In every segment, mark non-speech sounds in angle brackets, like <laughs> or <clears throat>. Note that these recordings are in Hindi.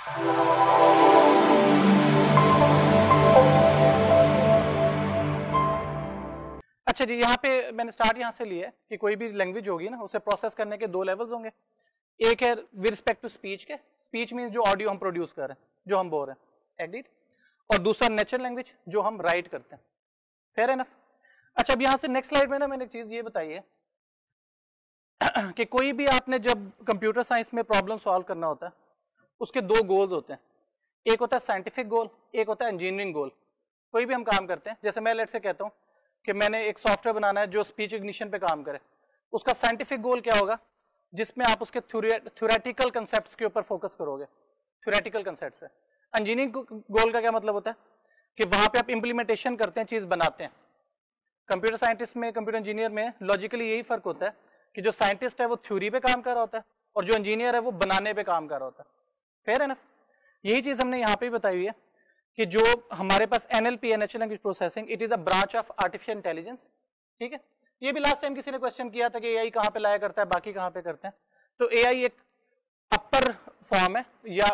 अच्छा जी, यहाँ पे मैंने स्टार्ट यहाँ से लिया है कि कोई भी लैंग्वेज होगी ना, उसे प्रोसेस करने के दो लेवल्स होंगे। एक है विद रिस्पेक्ट टू स्पीच के। स्पीच मीन जो ऑडियो हम प्रोड्यूस कर रहे हैं, जो हम बोल रहे हैं। एग्रीड और दूसरा नेचुरल लैंग्वेज जो हम राइट करते हैं। फेयर एनफ अच्छा अब यहाँ से नेक्स्ट स्लाइड में ना मैंने एक चीज़ ये बताई है <clears throat> कि कोई भी आपने जब कंप्यूटर साइंस में प्रॉब्लम सॉल्व करना होता है उसके दो गोल्स होते हैं। एक होता है साइंटिफिक गोल एक होता है इंजीनियरिंग गोल कोई भी हम काम करते हैं, जैसे मैं लेट से कहता हूँ कि मैंने एक सॉफ्टवेयर बनाना है जो स्पीच इग्निशन पे काम करे। उसका साइंटिफिक गोल क्या होगा? जिसमें आप उसके थ्योरेटिकल कंसेप्ट के ऊपर फोकस करोगे। थ्योरेटिकल कंसेप्ट पे। इंजीनियरिंग गोल का क्या मतलब होता है? कि वहाँ पे आप इंप्लीमेंटेशन करते हैं, चीज़ बनाते हैं। कंप्यूटर साइंटिस्ट में कंप्यूटर इंजीनियर में लॉजिकली यही फ़र्क होता है कि जो साइंटिस्ट है वो थ्योरी पे काम कर रहा होता है और जो इंजीनियर है वो बनाने पे काम कर रहा होता है। फेयर एनफ यही चीज़ हमने यहाँ पे भी बताई हुई है कि जो हमारे पास NLP natural language processing it is a branch of artificial intelligence ठीक है? ये भी लास्ट टाइम किसी ने क्वेश्चन किया था कि एआई कहाँ पे लाया करता है, बाकी कहाँ पे करते हैं? तो एआई एक अपर फॉर्म है या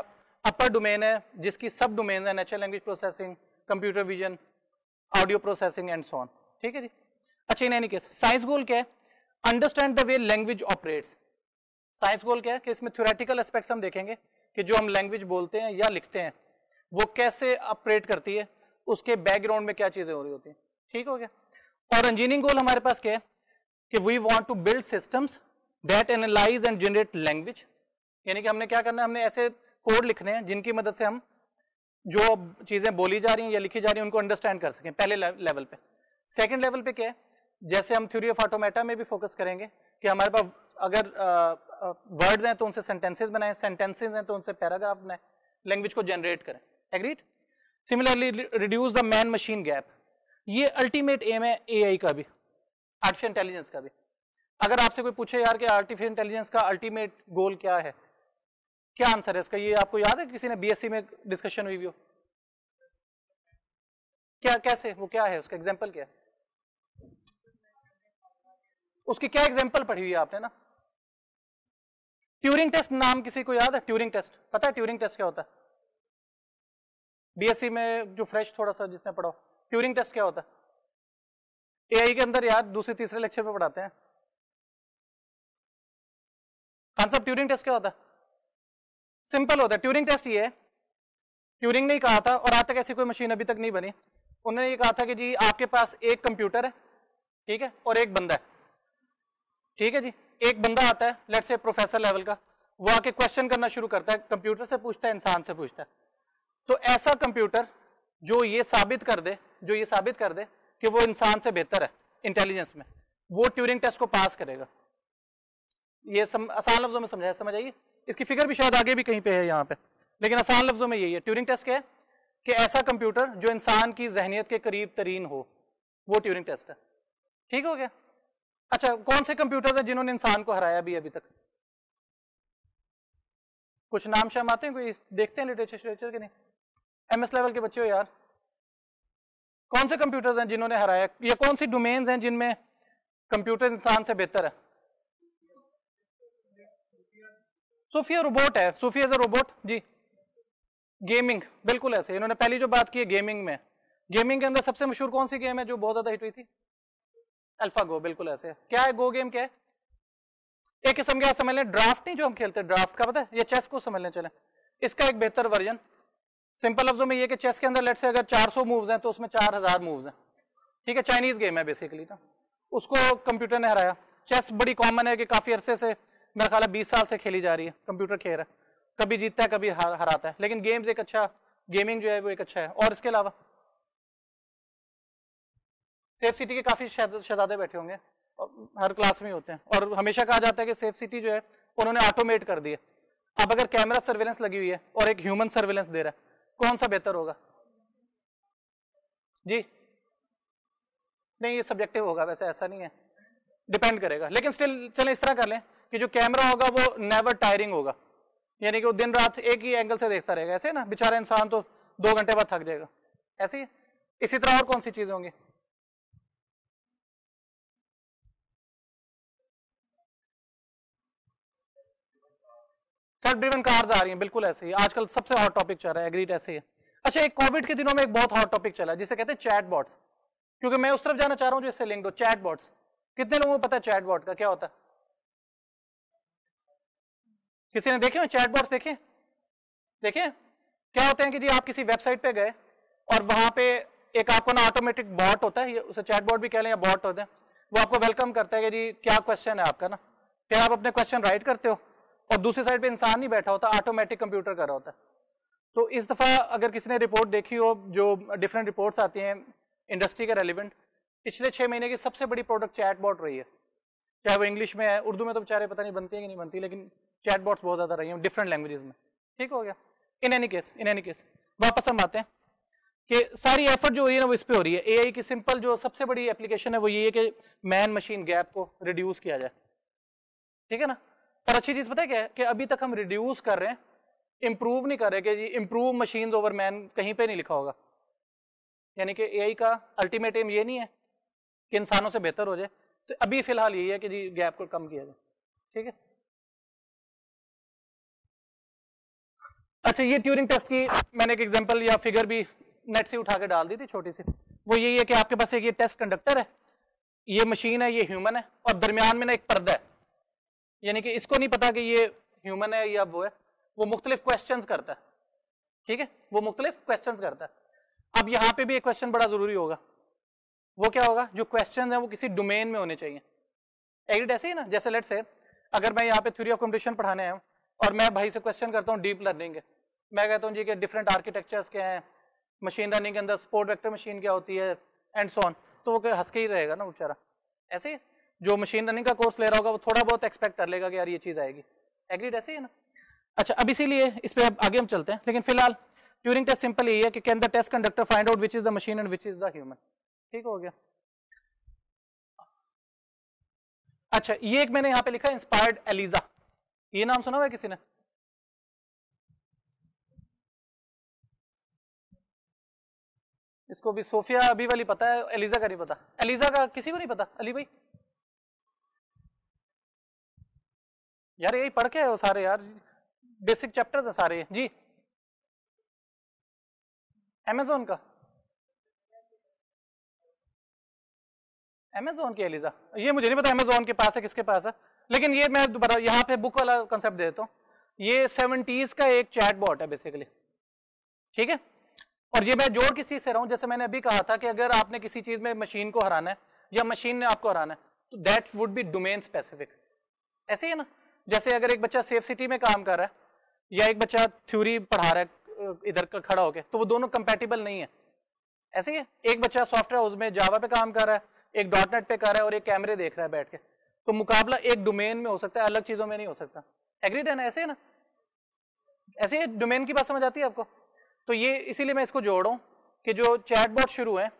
अपर डोमेन है, जिसकी सब डोमेन है natural language processing computer vision audio processing and so on ठीक है जी? अच्छा in any case science goal क्या है? Understand the way language operates science goal क्या है? कि इसमें थ्योरेटिकल एस्पेक्ट्स हम देखेंगे कि जो हम लैंग्वेज बोलते हैं या लिखते हैं, वो कैसे ऑपरेट करती है, उसके बैकग्राउंड में क्या चीज़ें हो रही होती हैं। ठीक हो गया? और इंजीनियरिंग गोल हमारे पास क्या है? कि we want to build systems that analyse and generate language यानी कि हमने क्या करना है? हमने ऐसे कोड लिखने हैं, जिनकी मदद से हम जो चीज़ें बोली जा रही हैं या लिखी जा रही हैं, उनको अंडरस्टैंड कर सकें, पहले लेवल पे। सेकंड लेवल पे क्या है? जैसे हम थ्योरी ऑफ़ ऑटोमेटा में भी फोकस करेंगे कि हमारे पास अगर वर्ड्स हैं तो उनसे सेंटेंसेस बनाएँ सेंटेंसेस हैं तो उनसे पैराग्राफ बनाएँ लैंग्वेज को जनरेट करें। Agreed similarly reduce the man machine gap ये अल्टीमेट एम है एआई का भी आर्टिफिशियल इंटेलिजेंस का भी। अगर आपसे कोई पूछे यार कि आर्टिफिशियल इंटेलिजेंस का अल्टीमेट गोल क्या है? क्या आंसर है इसका? ये आपको याद है किसी ने बीएससी में डिस्कशन हुई भी हो? क्या, कैसे? वो क्या है? उसका एग्ज़ाम्पल क्या है? उसकी क्या एग्ज़ाम्पल पढ़ी हुई है आपने ना? ट्यूरिंग टेस्ट नाम किसी को याद है? ट्यूरिंग टेस्ट पता है ट्यूरिंग टेस्ट क्या होता है? बीएससी में जो फ्रेश थोड़ा सा जिसने पढ़ा ट्यूरिंग टेस्ट क्या होता है? एआई के अंदर यार दूसरे तीसरे लेक्चर पे पढ़ाते हैं। खान साहब ट्यूरिंग टेस्ट क्या होता है? सिंपल होता है। ट्यूरिंग टेस्ट ये है ट्यूरिंग ने कहा था, और आज तक ऐसी कोई मशीन अभी तक नहीं बनी। उन्होंने ये कहा था कि जी, आपके पास एक कंप्यूटर है, ठीक है, और एक बंदा है। ठीक है जी? एक बंदा आता है लेट से प्रोफेसर लेवल का वो आके क्वेश्चन करना शुरू करता है कंप्यूटर से पूछता है इंसान से पूछता है। तो ऐसा कंप्यूटर जो ये साबित कर दे जो ये साबित कर दे कि वो इंसान से बेहतर है इंटेलिजेंस में वो ट्यूरिंग टेस्ट को पास करेगा। ये सम, आसान लफ्जों में समझाया समझ आइए? इसकी फिगर भी शायद आगे भी कहीं पे है यहाँ पे लेकिन आसान लफ्जों में यही है। ट्यूरिंग टेस्ट क्या है? कि ऐसा कंप्यूटर जो इंसान की जहनीत के करीब तरीन हो वो ट्यूरिंग टेस्ट है। ठीक हो गया? अच्छा कौन से कंप्यूटर है जिन्होंने इंसान को हराया भी अभी तक? कुछ नाम शाम आते हैं? कोई देखते हैं लिटरेचर के नहीं? एमएस लेवल के बच्चे हो यार। कौन से कंप्यूटर्स हैं जिन्होंने हराया? या कौन सी डोमेन्स हैं जिनमें कंप्यूटर इंसान से बेहतर है? सोफिया रोबोट है। सोफिया ए रोबोट जी। गेमिंग बिल्कुल ऐसे। इन्होंने पहली जो बात की है गेमिंग में। गेमिंग के अंदर सबसे मशहूर कौन सी गेम है जो बहुत ज़्यादा हिट हुई थी? अल्फ़ा गो, बिल्कुल ऐसे। क्या है गो गेम, क्या है? एक किस्म के समझ लें ड्राफ्ट नहीं जो हम खेलते हैं ड्राफ्ट का पता है? ये चेस को समझ लें चले। इसका एक बेहतर वर्जन, सिंपल लफ्जों में ये कि चेस के अंदर लेट से अगर 400 मूव्स हैं तो उसमें 4000 मूव्स हैं। ठीक है चाइनीज़ गेम है बेसिकली तो। उसको कंप्यूटर ने हराया। चेस बड़ी कॉमन है कि काफ़ी अरसे से, मेरा ख्याल है बीस साल से खेली जा रही है। कंप्यूटर खेल रहा है। कभी जीतता है, कभी हराता है। लेकिन गेम्स एक अच्छा गेमिंग जो है वो एक अच्छा है। और इसके अलावा सेफ़ सिटी के काफ़ी शहजादे बैठे होंगे। हर क्लास में होते हैं। और हमेशा कहा जाता है कि सेफ़ सिटी जो है, उन्होंने ऑटोमेट कर दिए अब अगर कैमरा सर्वेलेंस लगी हुई है और एक ह्यूमन सर्वेलेंस दे रहा है, कौन सा बेहतर होगा? जी? नहीं, ये सब्जेक्टिव होगा। वैसे ऐसा नहीं है। डिपेंड करेगा। लेकिन स्टिल चले, इस तरह कर लें कि जो कैमरा होगा, वो नेवर टायरिंग होगा। यानी कि वो दिन रात एक ही एंगल से देखता रहेगा। ऐसे ना? बेचारा इंसान तो दो घंटे बाद थक जाएगा। ऐसे ही। इसी तरह और कौन सी चीज़ें होंगी? सेल्फ ड्रिवन कार्स आ रही हैं, बिल्कुल ऐसे ही। आजकल सबसे हॉट टॉपिक चल रहा है एग्रीड ऐसे ही। अच्छा एक कोविड के दिनों में एक बहुत हॉट टॉपिक चला है, जिसे कहते हैं चैट बॉट्स क्योंकि मैं उस तरफ़ जाना चाह रहा हूँ जो इससे लिंक हो चैट बॉट्स कितने लोगों को पता है चैट बॉट का, क्या होता है? किसी ने देखे चैट बॉट्स देखे? देखे? क्या होते हैं कि जी आप किसी वेबसाइट पे गए और वहाँ पे एक आपको ना ऑटोमेटिक बॉट होता है उसे चैट बॉट भी कह लें या बॉट होते हैं, वो आपको वेलकम करता है कि जी क्या क्वेश्चन है आपका ना? फिर आप अपने क्वेश्चन राइट करते हो? और दूसरी साइड पे इंसान नहीं बैठा होता ऑटोमेटिक कंप्यूटर कर रहा होता है। तो इस दफ़ा अगर किसी ने रिपोर्ट देखी हो, जो डिफरेंट रिपोर्ट्स आती हैं इंडस्ट्री के रेलिवेंट पिछले छः महीने की सबसे बड़ी प्रोडक्ट चैट बॉट रही है। चाहे वो इंग्लिश में है, उर्दू में तो बेचारे पता नहीं बनती है कि नहीं बनती, लेकिन चैट बॉट्स बहुत ज़्यादा रही हैं डिफरेंट लैंग्वेजेस में। ठीक हो गया। In any case in any case वापस हम आते हैं कि सारी एफर्ट जो हो रही है ना, वो इस पर हो रही है। एआई की सिंपल जो सबसे बड़ी एप्लीकेशन है, वो ये है कि मैन मशीन गैप को रिड्यूस किया जाए। ठीक है ना? पर अच्छी चीज़ पता है क्या है कि अभी तक हम रिड्यूस कर रहे हैं इंप्रूव नहीं कर रहे कि जी इंप्रूव मशीन ओवर मैन कहीं पे नहीं लिखा होगा। यानी कि एआई का अल्टीमेट एम ये नहीं है कि इंसानों से बेहतर हो जाए। अभी फ़िलहाल यही है कि जी गैप को कम किया जाए। ठीक है? अच्छा ये ट्यूरिंग टेस्ट की मैंने एक एग्जांपल या फिगर भी नेट से उठा के डाल दी थी छोटी सी। वो यही है कि आपके पास एक ये टेस्ट कंडक्टर है। ये मशीन है, ये ह्यूमन है और दरमियान में ना एक पर्दा है। यानी कि इसको नहीं पता कि ये ह्यूमन है या वो है, वो मुख्तलिफ़ क्वेश्चन करता है। ठीक है? वो मुख्तलिफ़ क्वेश्चन करता है। अब यहाँ पे भी एक क्वेश्चन बड़ा ज़रूरी होगा। वो क्या होगा? जो क्वेश्चन है वो किसी डोमेन में होने चाहिए। एग्रीड ऐसे ही ना, जैसे लेट से अगर मैं यहाँ पे थ्योरी ऑफ़ कंपटीशन पढ़ाने आया हूँ, और मैं भाई से क्वेश्चन करता हूँ डीप लर्निंग के। मैं कहता हूँ, जी, कि डिफरेंट आर्किटेक्चर्स क्या हैं? मशीन लर्निंग के अंदर स्पोर्ट वेक्टर मशीन क्या होती है? एंड सो ऑन तो वो हंस के ही रहेगा ना बेचारा। ऐसे जो मशीन रनिंग का कोर्स ले रहा होगा, वो थोड़ा बहुत एक्सपेक्ट कर लेगा कि यार ये चीज़ आएगी। एग्रीड ऐसे ही है ना? अच्छा अब इसीलिए इस पर अब आगे हम चलते हैं। लेकिन फ़िलहाल ट्यूरिंग टेस्ट सिंपल यही है कि can the test conductor find out which is the machine and which is the human ठीक हो गया। अच्छा ये एक मैंने यहाँ पे लिखा इंस्पायर्ड एलिजा ये नाम सुना हुआ है किसी ने? इसको भी सोफिया अभी वाली पता है एलिजा का नहीं पता। एलिजा का किसी को नहीं पता? अली भाई? यार यही पढ़ के हो सारे यार। बेसिक चैप्टर्स हैं सारे। जी। अमेजोन का। अमेजोन की एलिजा ये मुझे नहीं पता अमेजोन के पास है, किसके पास है। लेकिन ये मैं दोबारा यहाँ पे बुक वाला कंसेप्ट देता हूँ। ये सेवेंटीज का एक चैट बॉट है बेसिकली ठीक है? और ये मैं जोड़ किसी से रहा हूँ? जैसे मैंने अभी कहा था कि अगर आपने किसी चीज़ में मशीन को हराना है, या मशीन ने आपको हराना है तो that would be domain specific ऐसे ही है ना? जैसे अगर एक बच्चा सेफ़ सिटी में काम कर रहा है, या एक बच्चा थ्योरी पढ़ा रहा है इधर का, खड़ा होकर तो वो दोनों कंपेटिबल नहीं है। ऐसे ही है, एक बच्चा सॉफ्टवेयर हाउस में जावा पे काम कर रहा है, एक डॉट नेट पे कर रहा है और एक कैमरे देख रहा है बैठ के। तो मुकाबला एक डोमेन में हो सकता है, अलग चीज़ों में नहीं हो सकता। एग्रीड है ना? ऐसे है ना? ऐसे डोमेन की बात समझ आती है आपको? तो ये इसीलिए मैं इसको जोड़ हूँ कि जो चैट बॉट शुरू है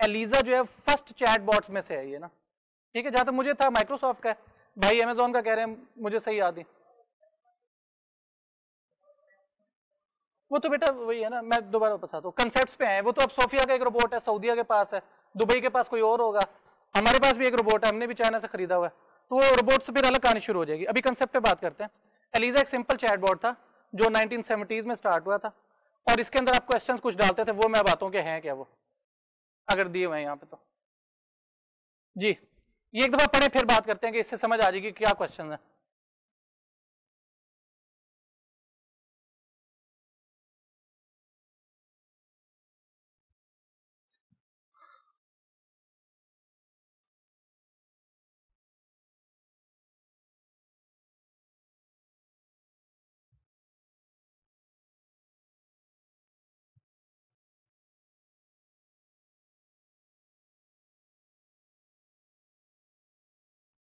एलिजा जो है फ़र्स्ट चैट बॉट्स में से है ये ना। ठीक है, जहाँ तक मुझे था माइक्रोसॉफ्ट का भाई अमेजोन का कह रहे हैं, मुझे सही याद ही वो तो बेटा वही है ना, मैं दोबारा बताता हूँ। कंसेप्ट पे हैं। वो तो अब सोफिया का एक रोबोट है सऊदिया के पास है। दुबई के पास कोई और होगा। हमारे पास भी एक रोबोट है, हमने भी चाइना से खरीदा हुआ है। तो वो रोबोट से फिर अलग कहानी शुरू हो जाएगी। अभी कंसेप्ट पे बात करते हैं। एलिजा एक सिंपल चैटबॉट था, जो 1970s में स्टार्ट हुआ था। और इसके अंदर आप क्वेश्चन कुछ डालते थे, वो मैं बातों के हैं क्या वो। अगर दिए हुए हैं यहाँ पे तो। जी। ये एक दफ़ा पढ़े, फिर बात करते हैं कि इससे समझ आ जाएगी क्या क्वेश्चन है।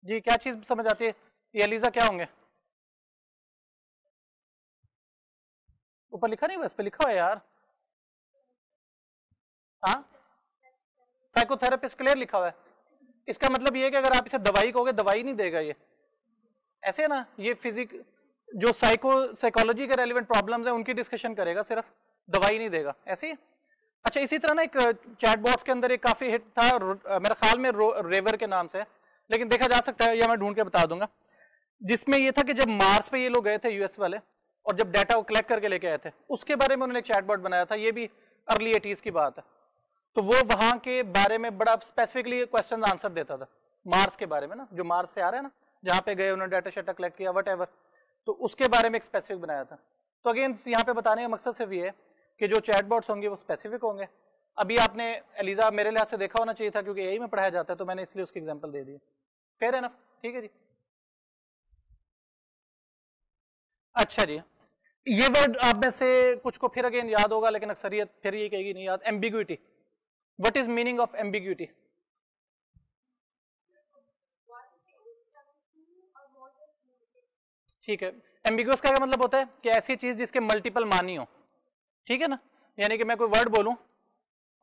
जी, क्या चीज़ समझ आती है? ये एलिजा क्या होंगे? ऊपर लिखा नहीं हुआ लिखा हुआ है यार। हाँ? साइकोथेरेपिस्ट क्लियर लिखा हुआ है। इसका मतलब ये है कि अगर आप इसे दवाई कहोगे, दवाई नहीं देगा ये। ऐसे है ना? ये फिजिक, जो साइको साइकोलॉजी के रेलिवेंट प्रॉब्लम्स हैं, उनकी डिस्कशन करेगा, सिर्फ़ दवाई नहीं देगा। ऐसे ही अच्छा इसी तरह ना एक चैट बॉक्स के अंदर एक काफ़ी हिट था, मेरे ख्याल में रेवर के नाम से। लेकिन देखा जा सकता है, या मैं ढूंढ के बता दूँगा। जिसमें ये था कि जब मार्स पे ये लोग गए थे यूएस वाले, और जब डाटा वो कलेक्ट करके लेके आए थे, उसके बारे में उन्होंने एक चैटबॉट बनाया था, ये भी अर्ली एटीज की बात है। तो वो वहाँ के बारे में बड़ा स्पेसिफिकली क्वेश्चन आंसर देता था मार्स के बारे में ना, जो मार्स से आ रहा है ना, जहाँ पे गए, उन्होंने डाटा शाटा कलेक्ट किया वट तो उसके बारे में एक स्पेसिफिक बनाया था। तो अगेन यहाँ पे बताने का मकसद सिर्फ़ ये है कि जो चैटबॉट्स होंगे, वो स्पेसिफिक होंगे। अभी आपने एलिजा मेरे लिहाज से देखा होना चाहिए था क्योंकि यही में पढ़ाया जाता है तो मैंने इसलिए उसकी एग्ज़ाम्पल दे दी फेयर एनफ ठीक है जी। अच्छा जी, ये वर्ड आप में से कुछ को फिर अगेन याद होगा, लेकिन अक्सरियत फिर ये कहेगी, नहीं याद। Ambiguity what is meaning of ambiguity ठीक है। एम्बिगुअस का क्या मतलब होता है? कि ऐसी चीज़ जिसके मल्टीपल मानी हो। ठीक है ना? यानी कि मैं कोई वर्ड बोलूँ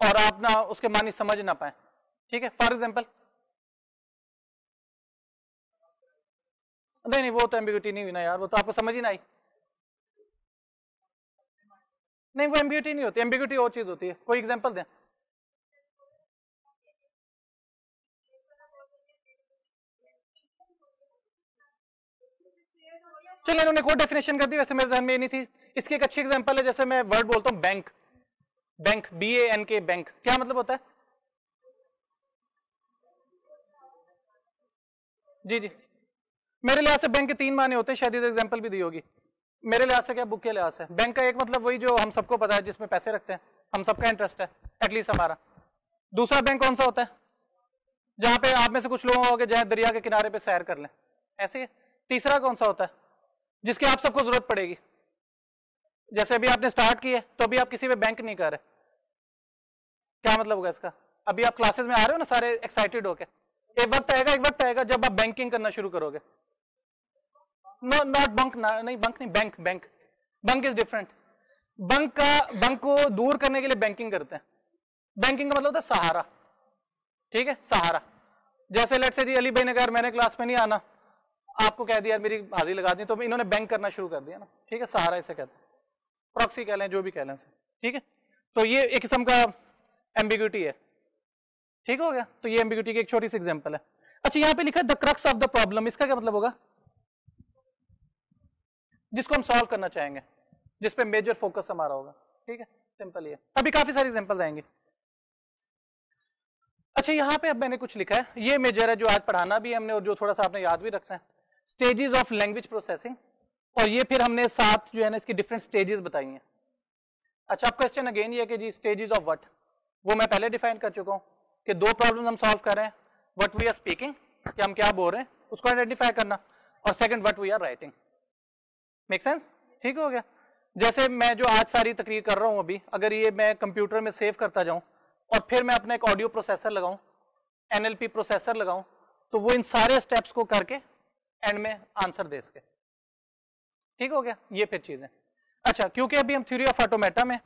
और आप ना उसके मानी समझ ना पाए। ठीक है? फॉर एग्ज़ाम्पल नहीं नहीं, वो तो एम्बिग्यूटी नहीं हुई ना यार, वो तो आपको समझ ही ना आई। नहीं, वो एम्बिग्यूटी नहीं होती एम्बिग्यूटी और चीज़ होती है। कोई एग्ज़ाम्पल दें? चलो, इन्होंने कोई डेफिनेशन कर दी, वैसे मेरे जहन में नहीं थी। इसकी एक अच्छी एग्जांपल है, जैसे मैं वर्ड बोलता हूँ bank bank B A N K bank. क्या मतलब होता है? जी जी। मेरे लिहाज से बैंक के तीन माने होते हैं, शायद इधर एग्जांपल भी दी होगी। मेरे लिहाज से क्या? बुक के लिहाज से। बैंक का एक मतलब वही जो हम सबको पता है, जिसमें पैसे रखते हैं। हम सबका इंटरेस्ट है एटलीस्ट हमारा। दूसरा बैंक कौन सा होता है? जहाँ पे आप में से कुछ लोग होंगे, जहाँ दरिया के किनारे पे सैर कर लें। ऐसे तीसरा कौन सा होता है? जिसकी आप सबको ज़रूरत पड़ेगी। जैसे अभी आपने स्टार्ट की है तो अभी आप किसी पे बैंक नहीं कर रहे। क्या मतलब होगा इसका? अभी आप क्लासेस में आ रहे हो ना सारे एक्साइटेड होके। एक वक्त आएगा, एक वक्त आएगा जब आप बैंकिंग करना शुरू करोगे। नो नॉट बंक नहीं बंक नहीं bank bank bunk is different bunk का बंक को दूर करने के लिए बैंकिंग करते हैं। बैंकिंग का मतलब होता है सहारा। ठीक है? सहारा। जैसे लेट से जी, अली भाई ने कहा मैंने क्लास में नहीं आना। आपको कह दिया मेरी हाजिर लगा दी। तो इन्होंने बैंक करना शुरू कर दिया ना। ठीक है? सहारा इसे कहते हैं। प्रॉक्सी कह लें, जो भी कह लें ठीक है? तो ये एक किस्म का एम्बिग्यूटी है। ठीक हो गया? तो ये एम्बिग्यूटी की एक छोटी सी एग्जांपल है। अच्छा यहाँ पे लिखा है the crux of the problem इसका क्या मतलब होगा? जिसको हम सॉल्व करना चाहेंगे जिसपे मेजर फोकस हमारा होगा। ठीक है? सिंपल ये। अभी काफ़ी सारे एग्जांपल आएँगे। अच्छा यहाँ पे अब मैंने कुछ लिखा है। ये मेजर है जो आज पढ़ाना भी है हमने, और जो थोड़ा सा आपने याद भी रखना है। स्टेजेस ऑफ़ लैंग्वेज प्रोसेसिंग और ये फिर हमने सात जो है ना, इसकी डिफरेंट स्टेजेस बताई हैं। अच्छा अब क्वेश्चन अगेन ये कि जी स्टेजेस ऑफ़ व्हाट वो मैं पहले डिफाइन कर चुका हूँ कि दो प्रॉब्लम हम सॉल्व कर रहे हैं व्हाट वी आर स्पीकिंग कि हम क्या बोल रहे हैं, उसको आइडेंटिफाई करना, और second what we are writing make sense ठीक हो गया? जैसे मैं जो आज सारी तकरीर कर रहा हूँ अभी, अगर ये मैं कंप्यूटर में सेव करता जाऊँ, और फिर मैं अपना एक ऑडियो प्रोसेसर लगाऊँ एनएलपी प्रोसेसर लगाऊँ तो वो इन सारे स्टेप्स को करके एंड में आंसर दे सके। ठीक हो गया? ये फिर चीज़ें। अच्छा क्योंकि अभी हम थ्योरी ऑफ़ ऑटोमेटा में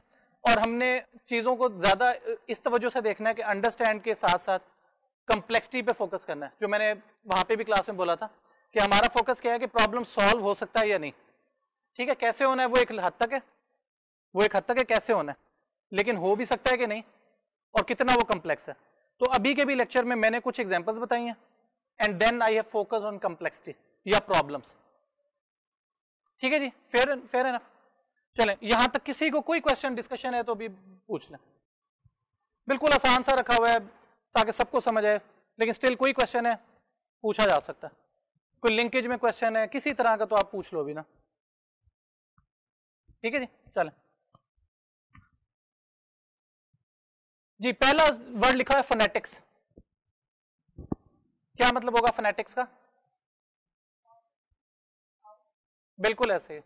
और हमने चीज़ों को ज़्यादा इस तवज्जो से देखना है कि अंडरस्टैंड के साथ साथ कंप्लेक्सिटी पे फोकस करना है। जो मैंने वहाँ पे भी क्लास में बोला था कि हमारा फोकस क्या है कि प्रॉब्लम सॉल्व हो सकता है या नहीं। ठीक है, कैसे होना है वो एक हद तक है। वो एक हद तक है कैसे होना है। लेकिन हो भी सकता है कि नहीं और कितना वो कम्प्लेक्स है। तो अभी के भी लेक्चर में मैंने कुछ एग्जाम्पल्स बताई हैं and then I have focus on complexity या प्रॉब्लम्स ठीक है जी? फेयर फेयर एनफ चलें, यहाँ तक किसी को कोई क्वेश्चन डिस्कशन है तो भी पूछ लें। बिल्कुल आसान सा रखा हुआ है, ताकि सबको समझ आए, लेकिन स्टिल कोई क्वेश्चन है, पूछा जा सकता है। कोई लिंकेज में क्वेश्चन है, किसी तरह का तो आप पूछ लो भी ना। ठीक है जी? चलें। जी, पहला वर्ड लिखा है फोनेटिक्स क्या मतलब होगा फोनेटिक्स का? बिल्कुल ऐसे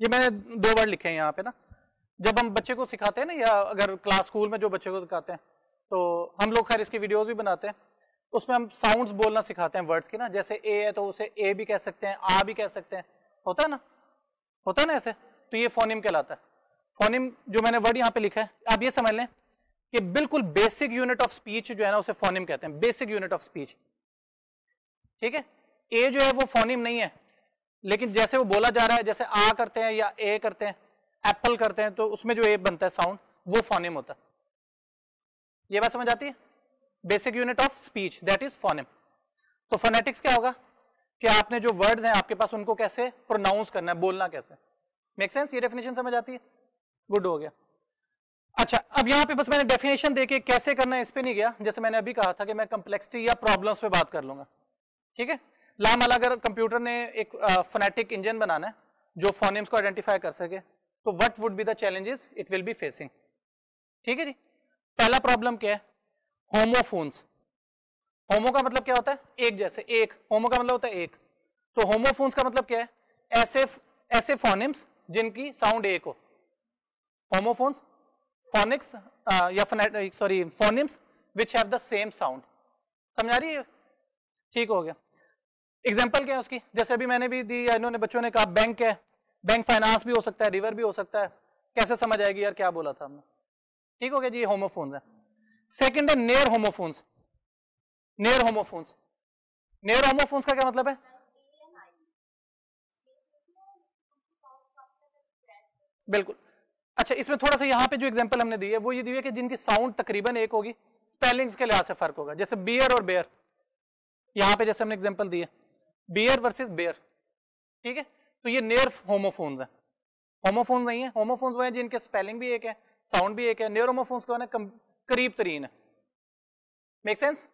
ये मैंने दो वर्ड लिखे हैं यहाँ पे ना। जब हम बच्चे को सिखाते हैं ना, या अगर क्लास, स्कूल में जो बच्चे को सिखाते हैं तो हम लोग खैर इसकी वीडियोस भी बनाते हैं। उसमें हम साउंड्स बोलना सिखाते हैं वर्ड्स की ना, जैसे ए है तो उसे ए भी कह सकते हैं, आ भी कह सकते हैं। होता है ना? होता है ना ऐसे? तो ये फोनिम कहलाता है। फोनिम जो मैंने वर्ड यहाँ पे लिखा है, आप ये समझ लें कि बिल्कुल बेसिक यूनिट ऑफ़ स्पीच जो है ना, उसे फोनिम कहते हैं। बेसिक यूनिट ऑफ़ स्पीच ठीक है? ए जो है वो फोनिम नहीं है। लेकिन जैसे वो बोला जा रहा है, जैसे आ करते हैं या ए करते हैं, एप्पल करते हैं तो उसमें जो ए बनता है साउंड वो फोनिम होता है। ये बात समझ आती है? Basic unit of speech that is phoneme तो फोनेटिक्स क्या होगा? कि आपने जो वर्ड्स हैं आपके पास, उनको कैसे प्रोनाउंस करना है, बोलना कैसे मेक सेंस ये डेफिनेशन समझ आती है? गुड हो गया। अच्छा अब यहाँ पे बस मैंने डेफिनेशन देके कैसे करना है, इस पे नहीं गया। जैसे मैंने अभी कहा था कि मैं कंप्लेक्सिटी या प्रॉब्लम्स पे बात कर लूँगा। ठीक है? लामल अगर कंप्यूटर ने एक फोनेटिक इंजन बनाना है, जो फोनिम्स को आइडेंटिफाई कर सके तो what would be the challenges it will be facing ठीक है जी? पहला प्रॉब्लम क्या है? होमोफोन्स होमो का मतलब क्या होता है? एक जैसे, एक। होमो का मतलब होता है एक। तो होमोफोन्स का मतलब क्या है? ऐसे ऐसे फोनिम्स जिनकी साउंड एक हो। होमोफोन्स फोनिक्स या sorry phonemes which have the same sound समझ रही है? ठीक हो गया। एग्ज़ाम्पल क्या है उसकी? जैसे अभी मैंने भी दी, इन्होंने बच्चों ने कहा, बैंक है? बैंक फाइनेंस भी हो सकता है रिवर भी हो सकता है. कैसे समझ आएगी यार क्या बोला था हमने? ठीक हो गया जी होमोफोन्स है। सेकंड है near homophones near homophones near homophones का क्या मतलब है? बिल्कुल। अच्छा इसमें थोड़ा सा यहाँ पे जो एग्जांपल हमने दी है, वो ये दी है कि जिनकी साउंड तकरीबन एक होगी स्पेलिंग्स के लिहाज से फ़र्क होगा। जैसे बियर और बेयर यहाँ पे जैसे हमने एग्जांपल दी है। बियर वर्सेस बेयर ठीक है? तो ये नेयर होमोफोन्स है। होमोफोन्स नहीं है। होमोफोन्स वो है जिनके स्पेलिंग भी एक है साउंड भी एक है। नेयर होमोफोन्स का करीब तरीन है। मेक सेंस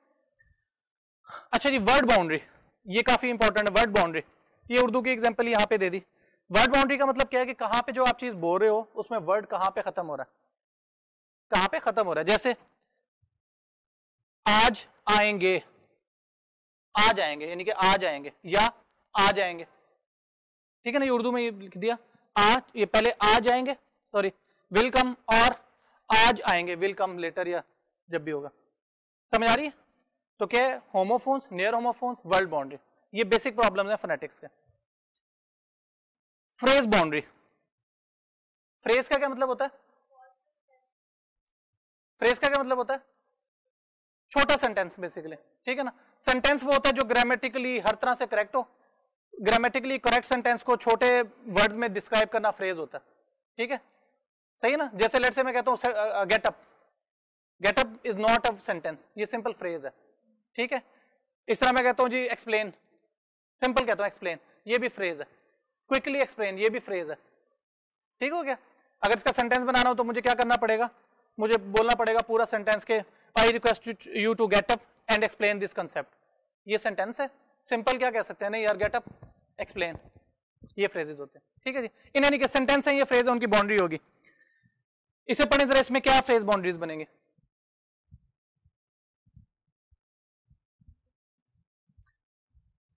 अच्छा जी वर्ड बाउंड्री ये काफ़ी इंपॉर्टेंट है वर्ड बाउंड्री ये उर्दू की एग्ज़ाम्पल यहाँ पे दे दी। वर्ड बाउंड्री का मतलब क्या है कि कहाँ पे जो आप चीज़ बोल रहे हो, उसमें वर्ड कहाँ पे खत्म हो रहा है? कहाँ पे खत्म हो रहा है? जैसे, आज आएँगे। आ जाएँगे, यानी कि आ जाएँगे, या आ जाएँगे। ठीक है ना ये उर्दू में ये लिख दिया? आज ये पहले आ जाएँगे सॉरी वेलकम और आज आएँगे। वेलकम लेटर या जब भी होगा। समझ आ रही है? तो क्या है? Homophones near homophones world boundary ये बेसिक प्रॉब्लम है फोनेटिक्स के। फ्रेज बाउंड्री फ्रेज का क्या मतलब होता है? फ्रेज का क्या मतलब होता है? छोटा सेंटेंस बेसिकली ठीक है ना? सेंटेंस वो होता है जो ग्रामेटिकली हर तरह से करेक्ट हो। ग्रामेटिकली करेक्ट सेंटेंस को छोटे वर्ड्स में डिस्क्राइब करना फ्रेज होता है, ठीक है? सही है ना? जैसे लेट से मैं कहता हूँ get up get up is not a sentence ये सिंपल फ्रेज है, ठीक है? इस तरह मैं कहता हूँ जी एक्सप्लेन सिंपल कहता हूँ एक्सप्लेन ये भी फ्रेज है। क्विकली एक्सप्लेन ये भी फ्रेज है। ठीक हो गया? अगर इसका सेंटेंस बनाना हो तो मुझे क्या करना पड़ेगा? मुझे बोलना पड़ेगा पूरा सेंटेंस के I request you to get up and explain this concept ये सेंटेंस है। सिंपल क्या कह सकते हैं? नहीं यार गेट अप एक्सप्लेन ये फ्रेजेज होते हैं। ठीक है जी? इन यानी कि सेंटेंस है, ये फ्रेज उनकी बाउंड्री होगी। इसे पढ़ने जरा, इसमें क्या फ्रेज बाउंड्रीज बनेंगे?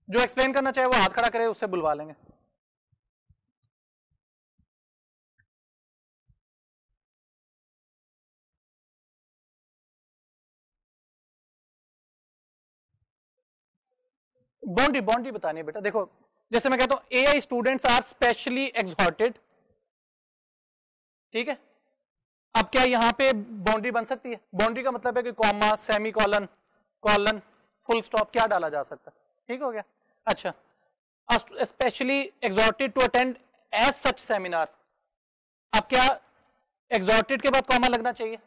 जो एक्सप्लेन करना चाहे वो हाथ खड़ा करे, उससे बुलवा लेंगे। बाउंड्री बाउंड्री बतानी बेटा। देखो, जैसे मैं कहता हूँ a I students are specially exhorted ठीक है? अब क्या यहाँ पे बाउंड्री बन सकती है? बाउंड्री का मतलब है कि comma semicolon colon full stop क्या डाला जा सकता है? ठीक हो गया? अच्छा। Specially exhorted to attend as such seminar अब क्या एक्सॉर्टेड के बाद कॉमा लगना चाहिए?